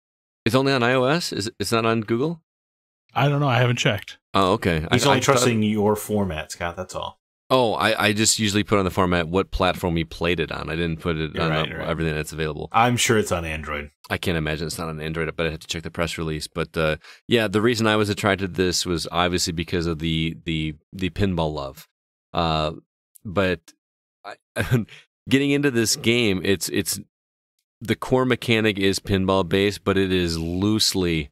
it's only on iOS. Is it- it's not on Google? I don't know. I haven't checked. Oh, okay. he's I- only I thought- trusting your format, Scott. That's all. Oh, I, I just usually put on the format what platform you played it on. I didn't put it You're on right, right. everything that's available. I'm sure it's on Android. I can't imagine it's not on Android, but I had to check the press release. But uh, yeah, the reason I was attracted to this was obviously because of the the the pinball love. Uh, but I, getting into this game, it's it's the core mechanic is pinball based, but it is loosely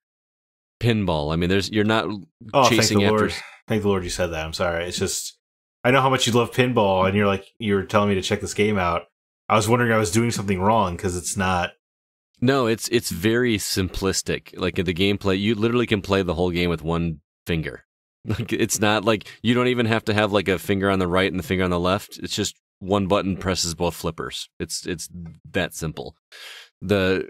pinball. I mean, there's you're not Oh, chasing thank the after. Lord! Thank the Lord you said that. I'm sorry. It's just I know how much you love pinball, and you're like you were telling me to check this game out. I was wondering I was doing something wrong because it's not. No, it's it's very simplistic. Like the gameplay, you literally can play the whole game with one finger. Like it's not like you don't even have to have like a finger on the right and the finger on the left. It's just one button presses both flippers. It's it's that simple. The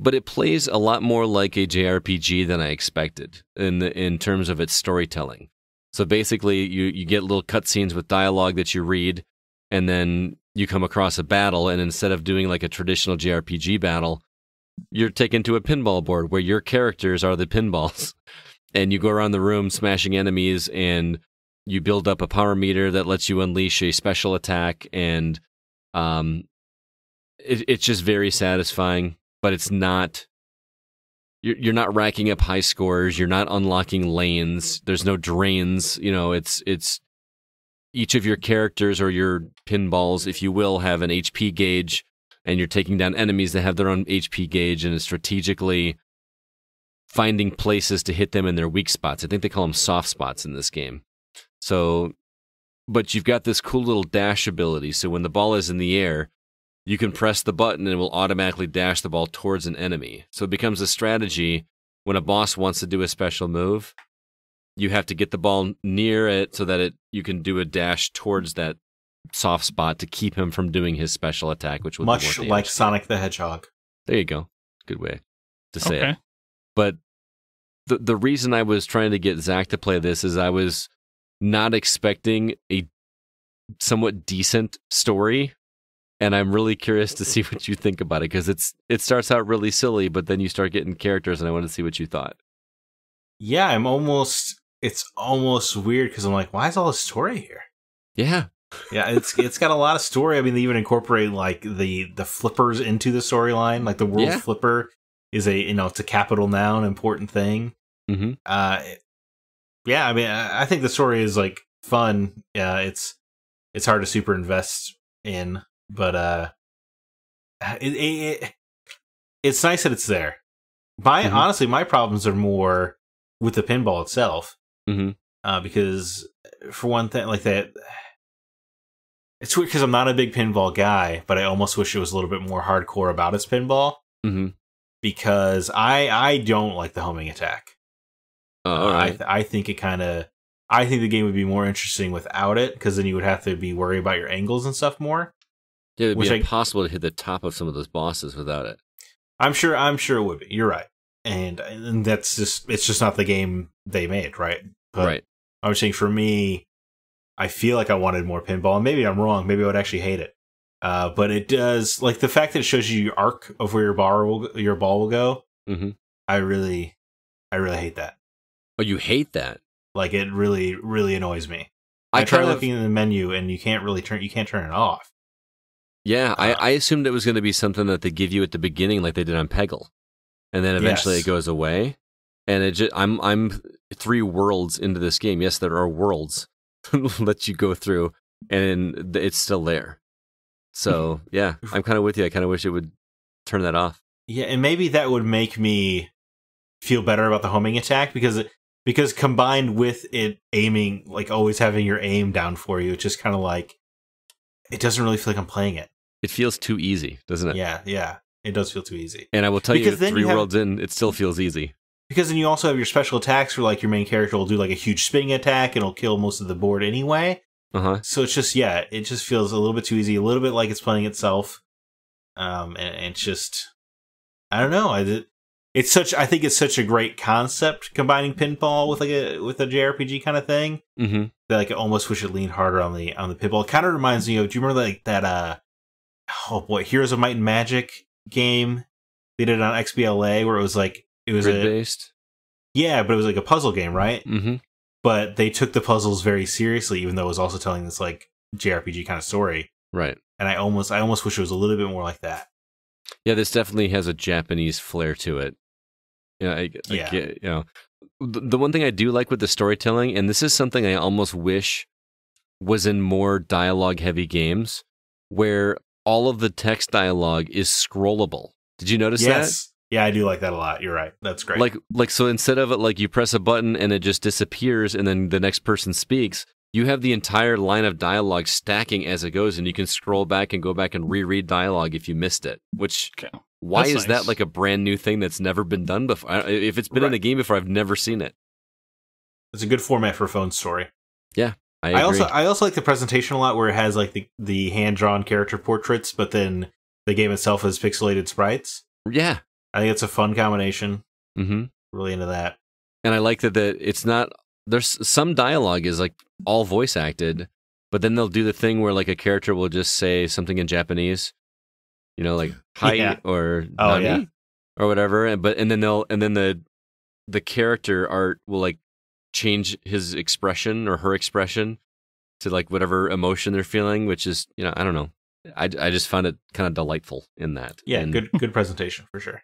but it plays a lot more like a JRPG than I expected in the, in terms of its storytelling. So basically, you you get little cutscenes with dialogue that you read, and then you come across a battle, and instead of doing like a traditional JRPG battle, you're taken to a pinball board where your characters are the pinballs, and you go around the room smashing enemies, and you build up a power meter that lets you unleash a special attack, and um, it, it's just very satisfying. But it's not. You're you're not racking up high scores. You're not unlocking lanes. There's no drains. You know, it's it's each of your characters or your pinballs, if you will, have an HP gauge, and you're taking down enemies that have their own HP gauge, and strategically finding places to hit them in their weak spots. I think they call them soft spots in this game. So, but you've got this cool little dash ability. So when the ball is in the air, you can press the button and it will automatically dash the ball towards an enemy. So it becomes a strategy when a boss wants to do a special move. You have to get the ball near it so that it you can do a dash towards that soft spot to keep him from doing his special attack, which will much do more like. Sonic the Hedgehog. There you go. Good way to say okay. it. But the the reason I was trying to get Zach to play this is I was not expecting a somewhat decent story. And I'm really curious to see what you think about it because it's it starts out really silly, but then you start getting characters, and I want to see what you thought. Yeah, I'm almost. it's almost weird because I'm like, why is all the story here? Yeah. Yeah, it's it's got a lot of story. I mean, they even incorporate like the the flippers into the storyline. Like the world Yeah. flipper is a you know it's a capital noun, important thing. hmm Uh, yeah, I mean, I I think the story is like fun. Yeah, it's it's hard to super invest in, but uh, it, it, it it's nice that it's there. My Mhm. honestly, my problems are more with the pinball itself hmm uh, because for one thing, like that, it's weird because I'm not a big pinball guy, but I almost wish it was a little bit more hardcore about its pinball hmm because I I don't like the homing attack. Oh, Uh, all I th- I think it kind of I think the game would be more interesting without it because then you would have to be worried about your angles and stuff more. Yeah, it'd be I- impossible to hit the top of some of those bosses without it. I'm sure I'm sure it would be. You're right, and, and that's just it's just not the game they made, right? But right. I was saying for me, I feel like I wanted more pinball, and maybe I'm wrong. Maybe I would actually hate it. Uh, but it does like the fact that it shows you your arc of where your ball will your ball will go. hmm I really, I really hate that. Oh, you hate that? Like it really, really annoys me. I, I try looking in the menu, and you can't really turn you can't turn it off. Yeah, I, Uh, I assumed it was going to be something that they give you at the beginning, like they did on Peggle, and then eventually Yes. it goes away. And it just, I'm I'm three worlds into this game. Yes, there are worlds let you go through, and it's still there. So yeah, I'm kind of with you. I kind of wish it would turn that off. Yeah, and maybe that would make me feel better about the homing attack because because combined with it aiming, like always having your aim down for you, it's just kind of like it doesn't really feel like I'm playing it. It feels too easy, doesn't it? Yeah, yeah, it does feel too easy. And I will tell you, Because then three you have- worlds in, it still feels easy. Because then you also have your special attacks where like your main character will do like a huge spinning attack and it'll kill most of the board anyway. Uh huh. So it's just yeah, it just feels a little bit too easy, a little bit like it's playing itself. Um, and, and it's just I don't know. I it's such I think it's such a great concept combining pinball with like a with a JRPG kind of thing Mm-hmm. that like I almost wish it leaned harder on the on the pinball. It kind of reminds me of do you remember like that uh oh boy Heroes of Might and Magic game they did it on XBLA where it was like it was Grid a based. yeah but it was like a puzzle game right Mm-hmm. but they took the puzzles very seriously even though it was also telling this like JRPG kind of story Right. and I almost I almost wish it was a little bit more like that. Yeah, this definitely has a Japanese flair to it. Yeah, I, I Yeah. get- you know, the, the one thing I do like with the storytelling, and this is something I almost wish was in more dialogue-heavy games, where all of the text dialogue is scrollable. Did you notice that? yes, yeah, I do like that a lot. You're right. That's great. Like, like so instead of it, like you press a button and it just disappears, and then the next person speaks. You have the entire line of dialogue stacking as it goes, and you can scroll back and go back and reread dialogue if you missed it. Which Okay. why That's is that like a brand new thing that's never been done before? If it's been in Right. a game before, I've never seen it. it's a good format for a phone story. I, I, also I also like the presentation a lot where it has like the the hand drawn character portraits, but then the game itself has pixelated sprites. yeah. I think it's a fun combination. hmm Really into that. And I like that that it's not there's some dialogue is like all voice acted, but then they'll do the thing where like a character will just say something in Japanese, you know, like hi Yeah. or Oh, yeah. or whatever, and but and then they'll and then the the character art will like change his expression or her expression to like whatever emotion they're feeling, which is you know I don't know. I, I just found it kind of delightful in that. Yeah, and, good good presentation for sure.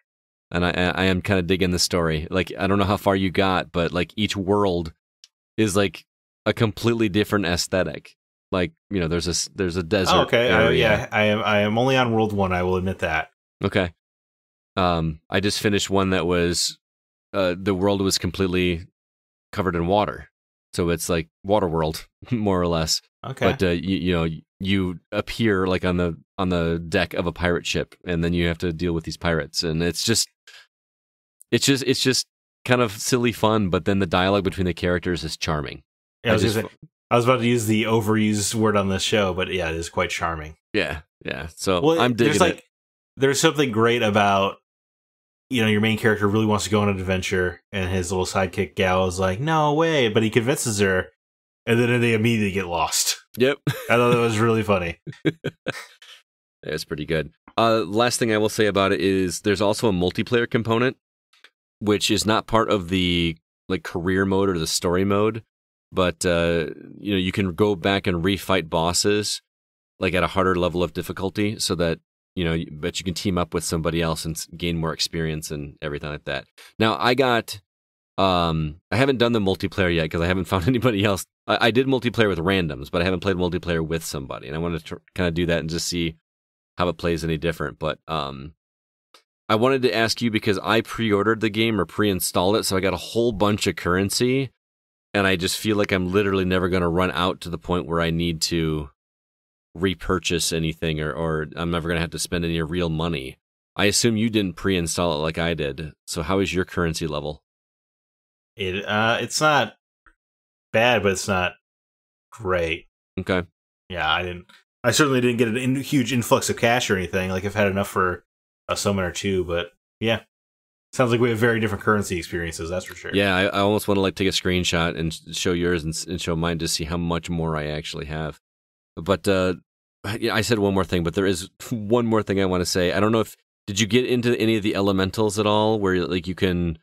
and I I am kind of digging the story. Like I don't know how far you got, but like each world is like a completely different aesthetic. Like you know, there's a there's a desert. Oh, okay. Area. yeah, I am I am only on world one. I will admit that. Okay. Um, I just finished one that was, uh, the world was completely covered in water, so it's like water world more or less. Okay. But uh, you, you know, you appear like on the on the deck of a pirate ship, and then you have to deal with these pirates, and it's just, it's just, it's just kind of silly fun. But then the dialogue between the characters is charming. yeah, I, was just- say- I was about to use the overused word on this show, but yeah, it is quite charming. yeah, yeah. So Well, I'm digging there's like it. there's something great about you know your main character really wants to go on an adventure, and his little sidekick gal is like, "No way!" But he convinces her, and then they immediately get lost. Yep. I thought that was really funny. It's pretty good. Uh, last thing I will say about it is there's also a multiplayer component, which is not part of the like career mode or the story mode, but uh, you know you can go back and refight bosses like at a harder level of difficulty, so that you know, but you can team up with somebody else and gain more experience and everything like that. Now I got um, I haven't done the multiplayer yet because I haven't found anybody else. I, I, did multiplayer with randoms, but I haven't played multiplayer with somebody, and I wanted to kind of do that and just see how it plays any different. But um, I wanted to ask you because I pre-ordered the game or pre-installed it, so I got a whole bunch of currency, and I just feel like I'm literally never going to run out to the point where I need to repurchase anything or or I'm never going to have to spend any real money. I assume you didn't pre-install it like I did. So how is your currency level? It uh, it's not bad, but it's not great. Okay. Yeah, I didn't. I certainly didn't get a in, huge influx of cash or anything. Like I've had enough for a summon or two, but yeah, sounds like we have very different currency experiences. That's for sure. Yeah, I, I almost want to like take a screenshot and show yours and, and, show mine to see how much more I actually have. But uh, I said one more thing, but there is one more thing I want to say. I don't know if did you get into any of the elementals at all, where like you can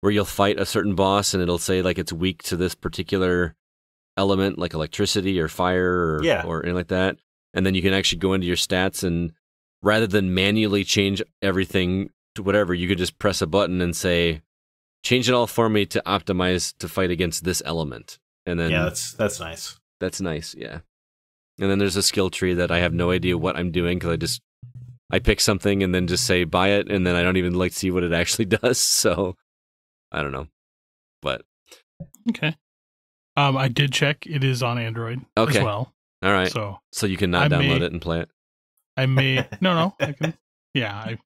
where you'll fight a certain boss and it'll say like it's weak to this particular element like electricity or fire or yeah. or anything like that and then you can actually go into your stats and rather than manually change everything to whatever you could just press a button and say change it all for me to optimize to fight against this element and then yeah that's that's nice that's nice yeah and then there's a skill tree that i have no idea what i'm doing because i just i pick something and then just say buy it and then i don't even like see what it actually does so I don't know, but okay. Um, I did check; it is on Android okay. as well. All right, so so you can not I download may, it and play it. I may no no I can yeah I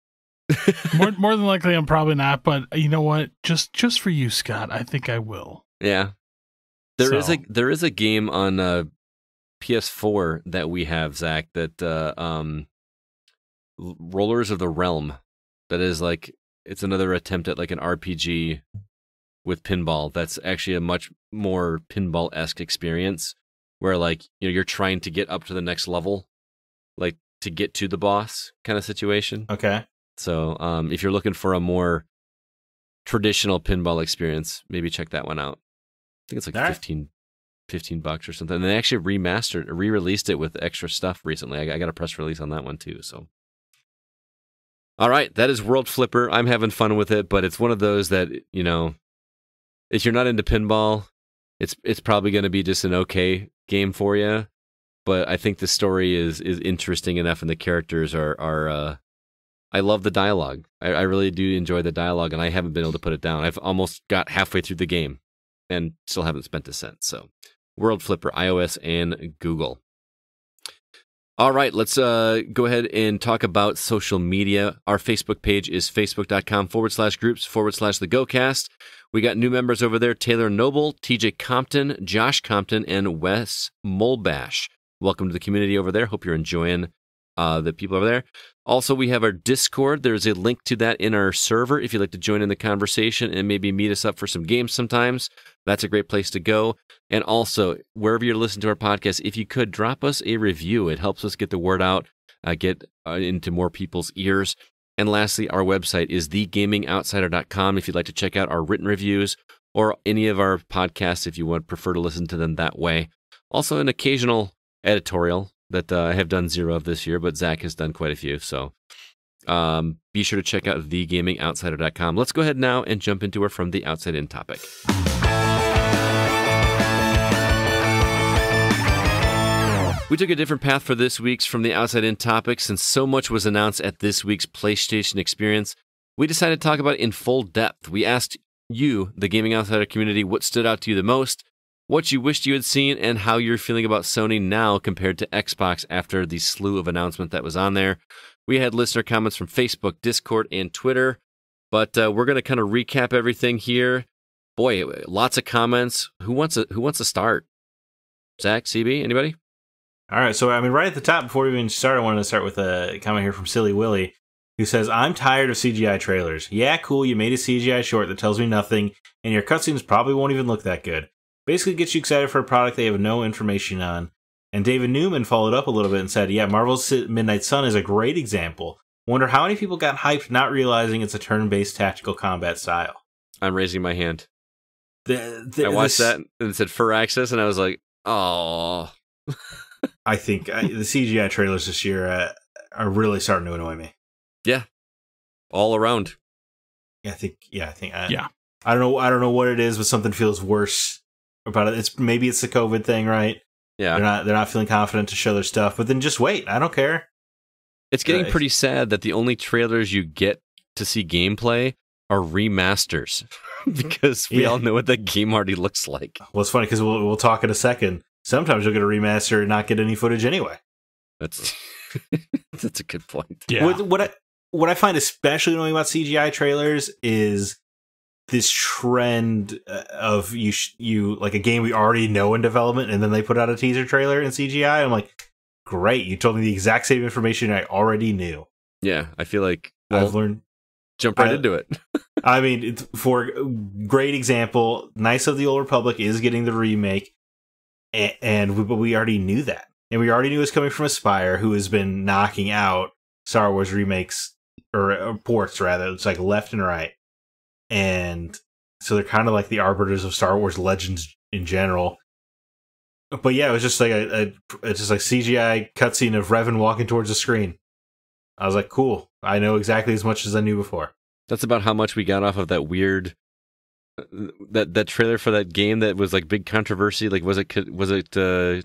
more more than likely I'm probably not, but you know what? Just just for you, Scott, I think I will. Yeah, there so. is a there is a game on uh, PS4 that we have, Zach. That uh, um, Rollers of the Realm. That is like it's another attempt at like an RPG with pinball. That's actually a much more pinball esque experience where like you know you're trying to get up to the next level, like to get to the boss kind of situation. Okay. So um, if you're looking for a more traditional pinball experience, maybe check that one out. I think it's like All 15, right. 15 bucks or something. And they actually remastered, re-released it with extra stuff recently. I, I got a press release on that one too. So all right, that is World Flipper. I'm having fun with it, but it's one of those that, you know, if you're not into pinball, it's it's probably going to be just an okay game for you. But I think the story is is interesting enough, and the characters are are. Uh, I love the dialogue. I, I really do enjoy the dialogue, and I haven't been able to put it down. I've almost got halfway through the game, and still haven't spent a cent. So, World Flipper, iOS and Google. All right, let's uh, go ahead and talk about social media. Our Facebook page is facebook.com forward slash groups forward slash the GoCast. We got new members over there Taylor Noble, TJ Compton, Josh Compton, and Wes Mulbash. Welcome to the community over there. Hope you're enjoying uh, the people over there. Also, we have our Discord. There's a link to that in our server if you'd like to join in the conversation and maybe meet us up for some games sometimes. That's a great place to go. And also, wherever you're listening to our podcast, if you could drop us a review, it helps us get the word out, uh, get uh, into more people's ears. And lastly, our website is thegamingoutsider.com if you'd like to check out our written reviews or any of our podcasts if you would prefer to listen to them that way. Also, an occasional editorial that uh, I have done zero of this year, but Zach has done quite a few. So um, be sure to check out thegamingoutsider.com. Let's go ahead now and jump into our From the Outside In topic. We took a different path for this week's From the Outside In topic since so much was announced at this week's PlayStation experience. We decided to talk about in full depth. We asked you, the Gaming Outsider community, what stood out to you the most what you wished you had seen, and how you're feeling about Sony now compared to Xbox after the slew of announcement that was on there. We had listener comments from Facebook, Discord, and Twitter, but uh, we're going to kind of recap everything here. Boy, lots of comments. Who wants who wants to start? Zach, CB, anybody? All right, so I mean, right at the top, before we even start, I wanted to start with a comment here from Silly Willy, who says, "I'm tired of CGI trailers. Yeah, cool, you made a CGI short that tells me nothing, and your cutscenes probably won't even look that good basically gets you excited for a product they have no information on. And David Newman followed up a little bit and said, Yeah, Marvel's Midnight Sun is a great example. Wonder how many people got hyped not realizing it's a turn based tactical combat style. I'm raising my hand. The, the, I watched this- that and it said Firaxis, and I was like, oh, I think I, the CGI trailers this year uh, are really starting to annoy me. Yeah. All around. Yeah, I think. Yeah, I think. I, Yeah. I don't know. I don't know what it is, but something feels worse about it. It's maybe it's the COVID thing, right? Yeah, They're not. They're not feeling confident to show their stuff. But then just wait. I don't care. it's getting pretty sad that the only trailers you get to see gameplay are remasters because we Yeah. all know what that game already looks like. Well, it's funny because we'll we'll talk in a second. Sometimes you'll get a remaster and not get any footage anyway. That's that's a good point. Yeah. What, what I what I find especially annoying about CGI trailers is this trend uh, of you sh- you like a game we already know in development, and then they put out a teaser trailer in CGI. I'm like, great! You told me the exact same information I already knew. Yeah, I feel like I've learned. jump right I- into it. I mean, it's, for great example, Knights of the Old Republic is getting the remake, and, and we, but we already knew that, and we already knew it was coming from Aspyr, who has been knocking out Star Wars remakes or, or ports rather. It's like left and right, and so they're kind of like the arbiters of Star Wars legends in general. But yeah, it was just like a, a it's just like CGI cutscene of Revan walking towards the screen. I was like, cool. I know exactly as much as I knew before. That's about how much we got off of that weird that that trailer for that game that was like big controversy. Like, was it was it uh,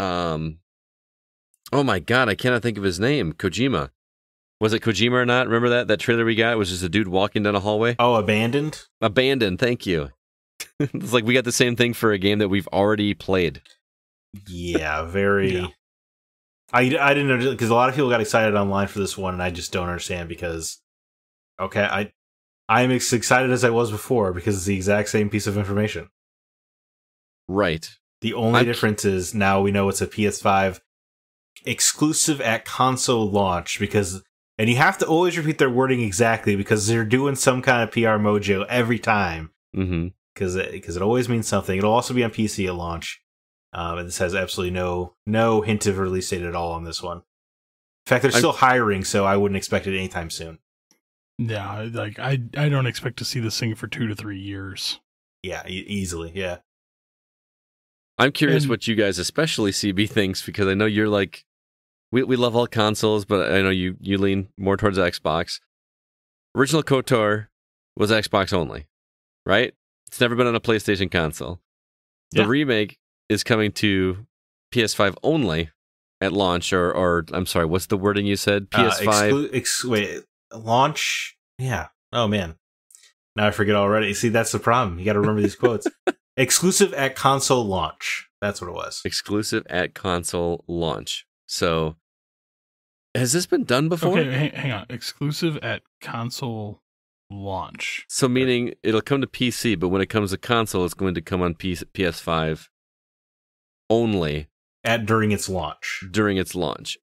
um oh my god, I cannot think of his name. Kojima. Was it Kojima or not? Remember that that trailer we got was just a dude walking down a hallway. Oh, abandoned. Abandoned. Thank you. it's like we got the same thing for a game that we've already played. Yeah, very. Yeah. I I didn't know because a lot of people got excited online for this one, and I just don't understand because. Okay, I I'm as excited as I was before because it's the exact same piece of information. Right. The only I'm- difference is now we know it's a PS5 exclusive at console launch because and you have to always repeat their wording exactly because they're doing some kind of PR mojo every time Mm-hmm. because it, because it always means something. It'll also be on PC at launch, um, and this has absolutely no no hint of release date at all on this one. In fact, they're I'm- still hiring, so I wouldn't expect it anytime soon. Yeah, like I I don't expect to see this thing for two to three years. Yeah, e- easily. Yeah, I'm curious And- what you guys, especially CB, thinks because I know you're like, we we love all consoles, but I know you you lean more towards Xbox. Original KOTOR was Xbox only, right? It's never been on a PlayStation console. The Yeah. remake is coming to PS5 only at launch, or or I'm sorry, what's the wording you said? Uh, PS5. exclu- ex- wait, launch. Yeah. Oh man, now I forget already. See, that's the problem. You got to remember these quotes. Exclusive at console launch. That's what it was. exclusive at console launch. So, has this been done before? Okay, hang, hang on. Exclusive at console launch. So meaning it'll come to PC, but when it comes to console, it's going to come on PS- PS5 only At during its launch, during its launch.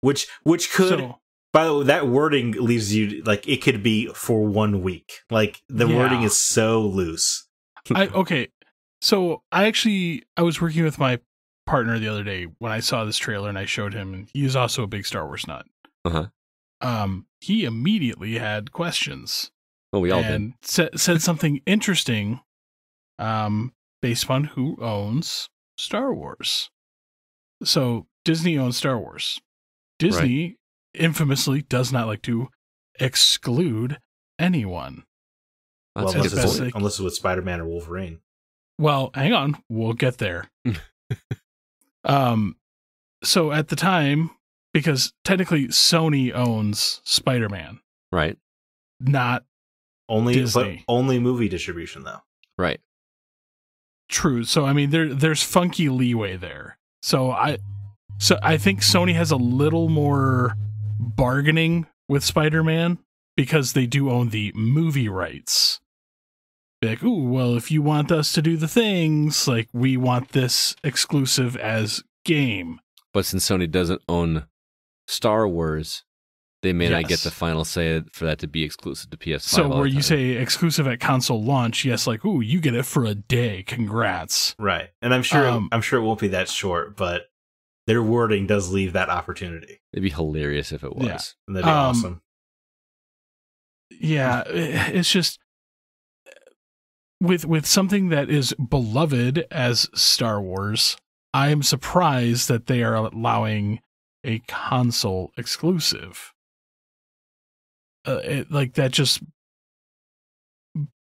which which could So, By the way, that wording leaves you like it could be for one week. Like the Yeah. wording is so loose. I okay. So I actually I was working with my partner the other day when I saw this trailer and I showed him and he is also a big Star Wars nut. Uh-huh. Um he immediately had questions Oh, we all did. and said said something interesting um based upon who owns Star Wars. So Disney owns Star Wars. Disney infamously does not like to exclude anyone. Well, unless it's, like- unless it's with Spider Man or Wolverine. Well, hang on, we'll get there. um, so at the time, because technically Sony owns Spider Man, Right, not Only Disney. but only movie distribution though. right. true. So I mean, there there's funky leeway there. So I, so I think Sony has a little more bargaining with Spider Man because they do own the movie rights. Be like, ooh, well, if you want us to do the things, like we want this exclusive as game. But since Sony doesn't own Star Wars, they may not get the final say for that to be exclusive to PS5. So where you say exclusive at console launch, yes, like, ooh, you get it for a day. Congrats. Right. And I'm sure Um, I'm sure it won't be that short, but their wording does leave that opportunity. it'd be hilarious if it was. Yeah. And that'd be Um, awesome. Yeah, it's just with with something that is beloved as Star Wars, I am surprised that they are allowing a console exclusive. Uh, it, like that just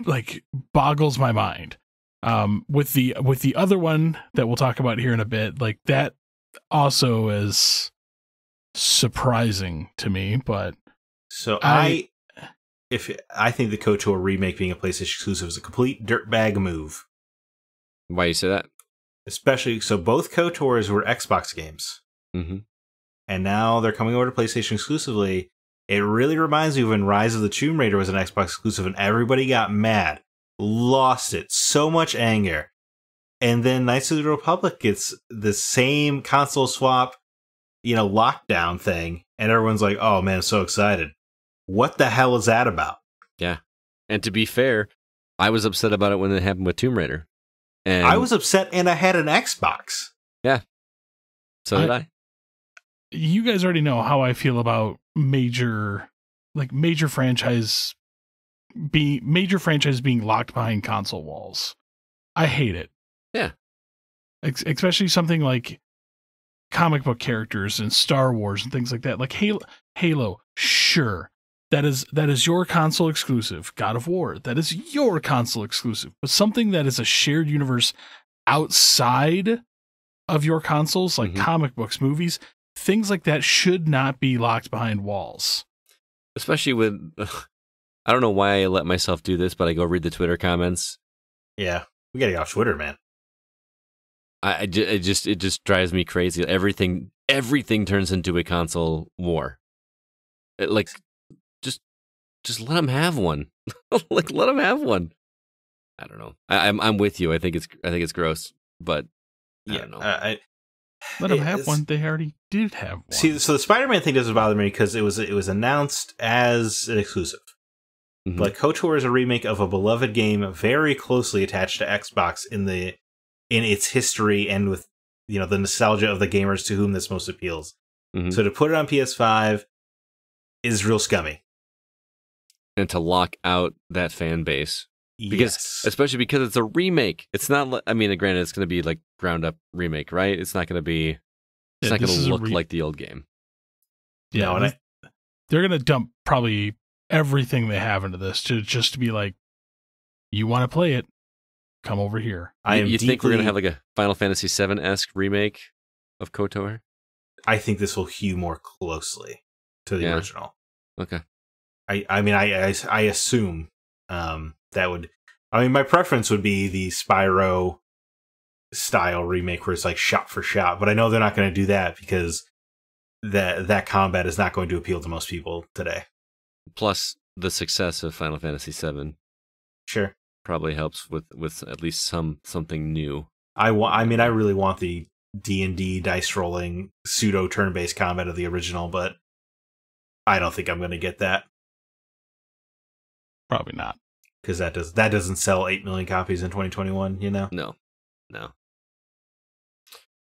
like boggles my mind. Um, with the with the other one that we'll talk about here in a bit, like that also is surprising to me. But So I, if I think the KOTOR remake being a PlayStation exclusive is a complete dirtbag move. Why you say that? Especially so both KOTORs were Xbox games. Mm-hmm. and now they're coming over to PlayStation exclusively. It really reminds me of when Rise of the Tomb Raider was an Xbox exclusive and everybody got mad, lost it, so much anger. And then Knights of the Republic gets the same console swap, you know, lockdown thing, and everyone's like, oh man, I'm so excited. What the hell is that about? Yeah. And to be fair, I was upset about it when it happened with Tomb Raider. And I was upset and I had an Xbox. Yeah. So did I. you guys already know how I feel about major like major franchise be major franchise being locked behind console walls. I hate it. Yeah. Ex- especially something like comic book characters and Star Wars and things like that. Like Halo Halo, sure. That is that is your console exclusive. God of War, that is your console exclusive. But something that is a shared universe outside of your consoles, like Mhm. comic books, movies, things like that should not be locked behind walls. Especially with, I don't know why I let myself do this, but I go read the Twitter comments. Yeah, we gotta get off Twitter, man. I, I ju- it just it just drives me crazy. Everything everything turns into a console war. It, like, just just let them have one. like, let them have one. I don't know. I, I'm I'm with you. I think it's I think it's gross, but I don't know. uh, I, Let them have It's- one. They already did have one. See, so the Spider-Man thing doesn't bother me because it was it was announced as an exclusive. Mhm. But KOTOR is a remake of a beloved game, very closely attached to Xbox in the in its history and with you know the nostalgia of the gamers to whom this most appeals. Mhm. So to put it on PS5 is real scummy. And to lock out that fan base because Yes. especially because it's a remake. It's not. I mean, granted, it's going to be like ground up remake, right? It's not going to be. It's Yeah, not going to look re- like the old game. yeah, No, and this- they're gonna dump probably everything they have into this to just to be like, you want to play it, come over here. I you am you think we're going to have like a Final Fantasy VII esque remake of KOTOR? I think this will hew more closely to the Yeah. original. Okay. I I mean I I, I assume um that would I mean my preference would be the Spyro style remake where it's like shot for shot, but I know they're not going to do that because that that combat is not going to appeal to most people today. Plus, the success of Final Fantasy VII Sure. probably helps with with at least some something new. I want I mean I really want the D&D dice rolling pseudo turn-based combat of the original, but I don't think I'm going to get that Probably not. cuz that does that doesn't sell 8 million copies in 2021, you know. No, no.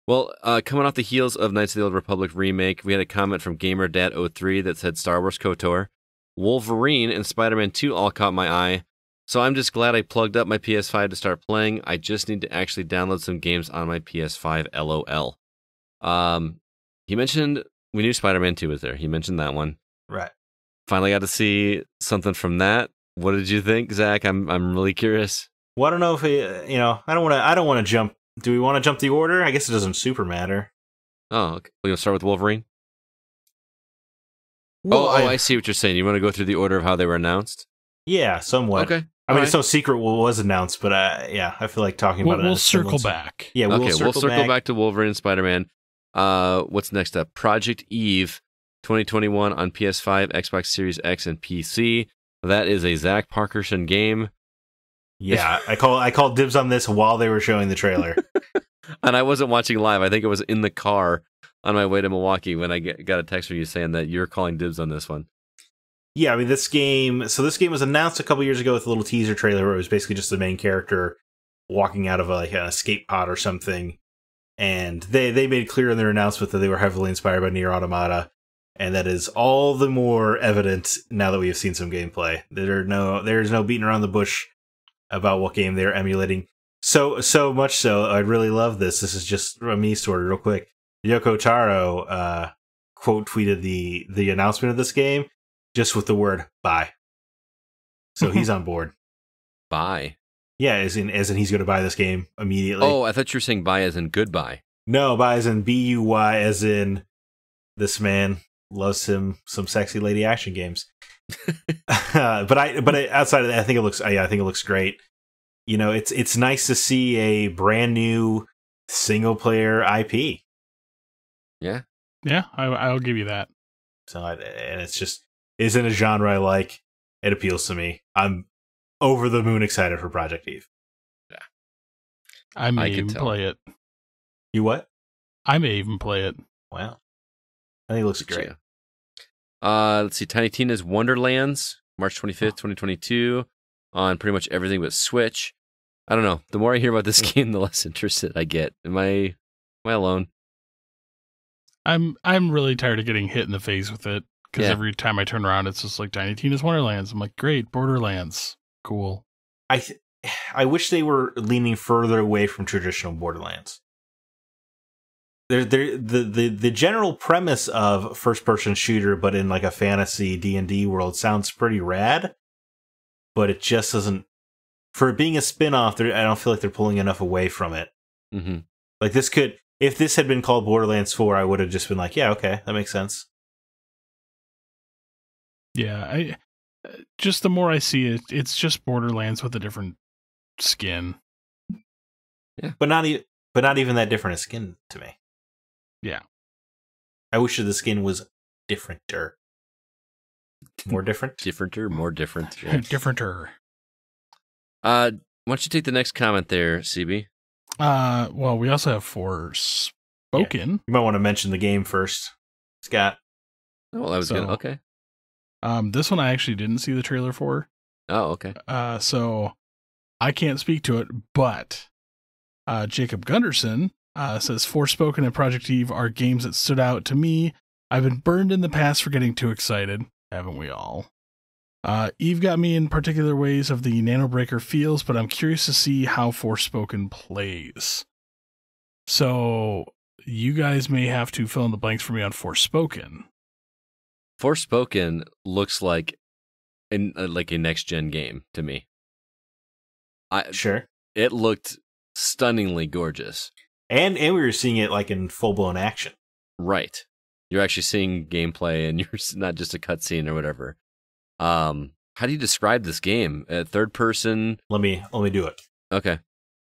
Well, uh, coming off the heels of Knights of the Old Republic remake, we had a comment from Gamer GamerDad03 that said Star Wars KOTOR, Wolverine, and Spider Man 2 all caught my eye. So I'm just glad I plugged up my PS5 to start playing. I just need to actually download some games on my PS5. LOL. Um, he mentioned we knew Spider Man 2 was there. He mentioned that one. Right. Finally got to see something from that. What did you think, Zach? I'm I'm really curious. Well, I don't know if it, you know. I don't want to. I don't want to jump. Do we want to jump the order? I guess it doesn't super matter. Oh, okay. we're gonna start with Wolverine. Well, oh, oh, I see what you're saying. You want to go through the order of how they were announced? yeah, somewhat. Okay. I mean, All it's no secret what was announced, but uh, yeah, I feel like talking We'll, about it. we'll circle back. Yeah, we'll okay, circle, we'll circle back. back. to Wolverine and Spider Man. Uh, what's next up? Project Eve 2021 on PS5, Xbox Series X, and PC. That is a Zach Parkerson game. Yeah, I call I called dibs on this while they were showing the trailer. And I wasn't watching live. I think it was in the car on my way to Milwaukee when I get, got a text from you saying that you're calling dibs on this one. yeah, I mean this game. So this game was announced a couple years ago with a little teaser trailer where it was basically just the main character walking out of a, like an escape pod or something, and they they made clear in their announcement that they were heavily inspired by Nier Automata, and that is all the more evident now that we have seen some gameplay. There are no there's no beating around the bush about what game they're emulating. So so much so, I really love this. This is just a me story, real quick. Yoko Taro uh, quote tweeted the the announcement of this game just with the word "buy." So he's on board. Buy. Yeah, as in as in he's going to buy this game immediately. Oh, I thought you were saying buy as in goodbye. No, buy as in B U Y, as in this man loves him some sexy lady action games. uh, but I, but I, outside of that, I think it looks. I, I think it looks great. You know, it's it's nice to see a brand new single player IP. Yeah. Yeah, I, I'll give you that. So, I, and it's just isn't a genre I like. It appeals to me. I'm over the moon excited for Project Eve. I may I even tell. play it. You what? I may even play it. Wow, I think it looks great. Yeah. Uh, let's see. Tiny Tina's Wonderlands, March 25th, 2022, on pretty much everything but Switch. I don't know. The more I hear about this game, the less interested I get. Am I, am I alone? I'm I'm really tired of getting hit in the face with it because Yeah. every time I turn around, it's just like Tiny Tina's Wonderlands. I'm like, great, Borderlands, cool. I th- I wish they were leaning further away from traditional Borderlands. There, there, the, the the general premise of first person shooter, but in like a fantasy D and D world, sounds pretty rad. But it just doesn't. For it being a spin off, I don't feel like they're pulling enough away from it. Mm-hmm. Like this could, if this had been called Borderlands Four, I would have just been like, yeah, okay, that makes sense. Yeah, I uh, just the more I see it, it's just Borderlands with a different skin. Yeah. But not even, but not even that different a skin to me. Yeah. I wish the skin was differenter. More different. Differenter, more different. Yeah. Differenter. Uh, why don't you take the next comment there, CB? Uh, well, we also have Forspoken. You might want to mention the game first, Scott. Oh, well, that was good. Okay. Um, this one I actually didn't see the trailer for. Oh, okay. Uh, so I can't speak to it, but uh, Jacob Gunderson uh, says Forspoken and Project Eve are games that stood out to me. I've been burned in the past for getting too excited, haven't we all? Uh, Eve got me in particular ways of the Nanobreaker feels, but I'm curious to see how Forspoken plays. So you guys may have to fill in the blanks for me on Forspoken. Forspoken looks like an uh, like a next gen game to me. I Sure. it looked stunningly gorgeous. And and we were seeing it like in full blown action. Right. You're actually seeing gameplay and you're not just a cutscene or whatever. Um, how do you describe this game? Uh, third person. Let me let me do it. Okay.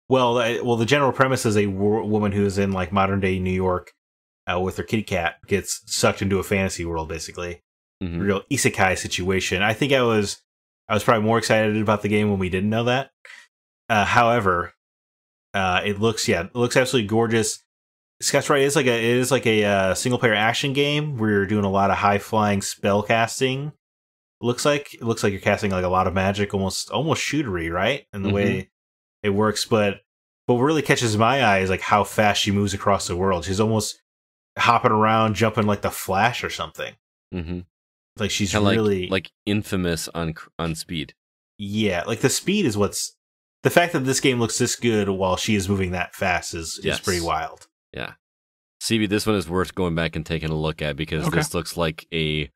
Well, I, well, the general premise is a woman who is in like modern day New York uh, with her kitty cat gets sucked into a fantasy world, basically. Mhm. real isekai situation. I think I was I was probably more excited about the game when we didn't know that. Uh, however, uh, it looks yeah, it looks absolutely gorgeous. Scott's right. It's like a it is like a uh, single player action game where you're doing a lot of high flying spell casting. Looks like it looks like you're casting like a lot of magic, almost almost shootery, right? And the way it works, but but what really catches my eye is like how fast she moves across the world. She's almost hopping around, jumping like the Flash or something. Mm-hmm. Like she's Kind of really like like infamous on on speed. Yeah, like the speed is what's the fact that this game looks this good while she is moving that fast is Yes. is pretty wild. Yeah. CB, this one is worth going back and taking a look at because Okay. this looks like a,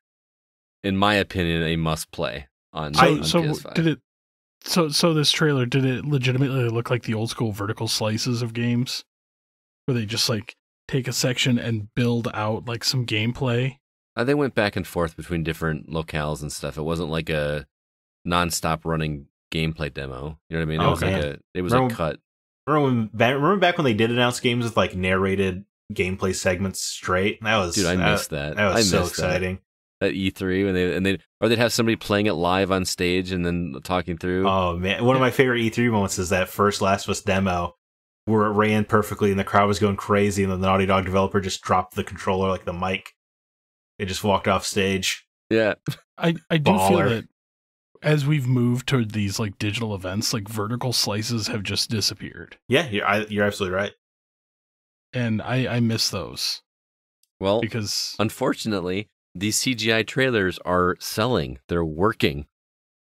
in my opinion, a must play on, So, on so PS5. did it? So, so this trailer did it legitimately look like the old school vertical slices of games, where they just like take a section and build out like some gameplay? Uh, they went back and forth between different locales and stuff. It wasn't like a non-stop running gameplay demo. You know what I mean? It Oh, was like a it was Remember- a cut. Remember when back, remember back when they did announce games with like narrated gameplay segments straight? That was Dude, I that- missed that. That was I so missed exciting. That, at E3 when they and they or they'd have somebody playing it live on stage and then talking through. Oh man, one of my favorite E3 moments is that first Last of Us demo where it ran perfectly and the crowd was going crazy, and then the Naughty Dog developer just dropped the controller like the mic. It just walked off stage. yeah, I I do Baller. feel that as we've moved toward these like digital events, like vertical slices have just disappeared, Yeah, you're I, you're absolutely right. and I I miss those well, because unfortunately, these CGI trailers are selling. They're working.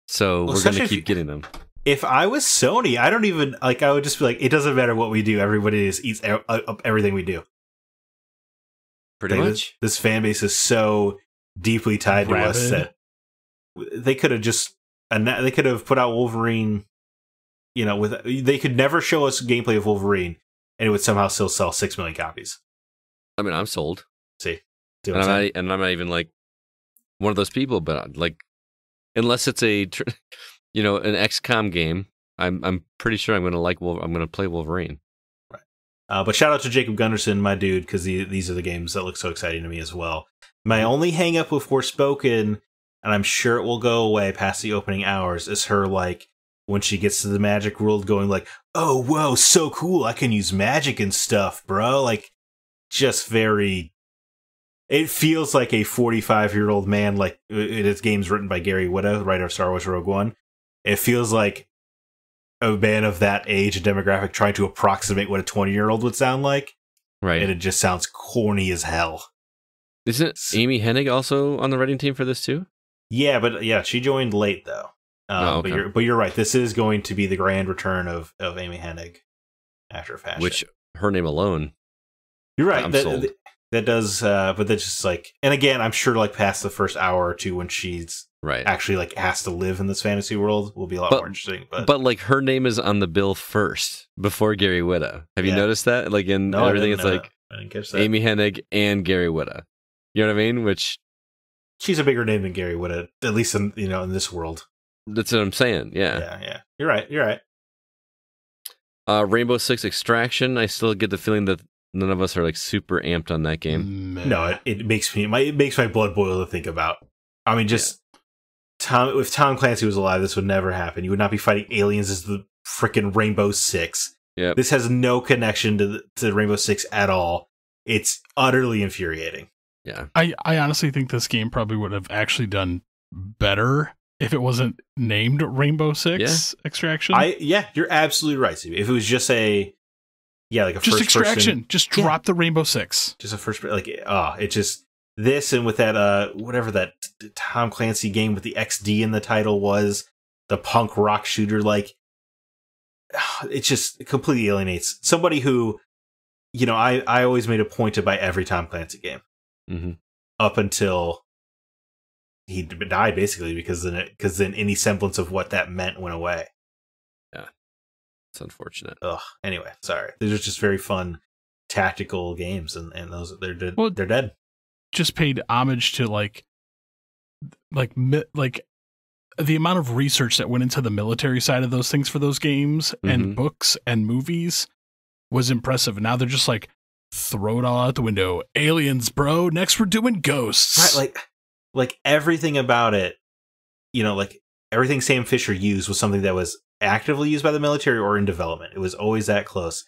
So Well, we're going to keep getting them. if I was Sony, I don't even like. I would just be like, it doesn't matter what we do. Everybody just eats e- uh, up everything we do. Pretty Like, much. This, this fan base is so deeply tied to us that they could have just and they could have put out Wolverine. You know, with they could never show us gameplay of Wolverine, and it would somehow still sell six million copies. I mean, I'm sold. See, And I'm, not, and I'm not even like one of those people, but uh, like, unless it's a, you know, an XCOM game, I'm I'm pretty sure I'm gonna like. Wolver- I'm gonna play Wolverine. Uh, but shout out to Jacob Gunderson, my dude, because the, these are the games that look so exciting to me as well. My only hang up with Forspoken, and I'm sure it will go away past the opening hours, is her like when she gets to the magic world going like, oh whoa, so cool, I can use magic and stuff, bro. Like just very it feels like a 45 year old man like it is games written by Gary Whitta, writer of Star Wars Rogue One. It feels like a man of that age and demographic trying to approximate what a 20 year old would sound like, Right? and it just sounds corny as hell. Isn't Amy Hennig also on the writing team for this too? Yeah, but yeah, she joined late though. Um, Oh, But you're but you're right. This is going to be the grand return of of Amy Hennig after fashion. Which her name alone. you're right. I'm that, sold. that- that does, uh, but that's just like, and again, I'm sure like past the first hour or two when she's Right. actually like has to live in this fantasy world will be a lot But- more interesting. But, But like her name is on the bill first before Gary Whitta. Have you noticed that? Like in no, everything, it's like that. I didn't catch that. Amy Hennig and Gary Whitta. You know what I mean? Which she's a bigger name than Gary Whitta, at least in you know in this world. that's what I'm saying. Yeah. Yeah, yeah. You're right. You're right. Uh, Rainbow Six Extraction. I still get the feeling that none of us are like super amped on that game. Meh. No, it, it makes me my it makes my blood boil to think about. I mean, just Tom. If Tom Clancy was alive, this would never happen. You would not be fighting aliens as the freaking Rainbow Six. Yep. This has no connection to the, to Rainbow Six at all. It's utterly infuriating. Yeah. I, I honestly think this game probably would have actually done better if it wasn't named Rainbow Six Extraction. I yeah, you're absolutely right, Steve. If it was just a yeah, like a just first Extraction. person, Just Yeah. drop the Rainbow Six. just a first like ah, it just this and with that uh whatever that Tom Clancy game with the XD in the title was the punk rock shooter like it just completely alienates somebody who you know I I always made a point to buy every Tom Clancy game hmm up until he died basically because then because then any semblance of what that meant went away. Yeah, it's unfortunate. Ugh. Anyway, sorry. These are just very fun tactical games, and and those they're dead. Well, they're dead. Just paid homage to like, like, mi- like the amount of research that went into the military side of those things for those games Mhm. and books and movies was impressive. And now they're just like throw it all out the window. Aliens, bro. Next we're doing ghosts. Right, like like everything about it, you know, like everything Sam Fisher used was something that was actively used by the military or in development. It was always that close.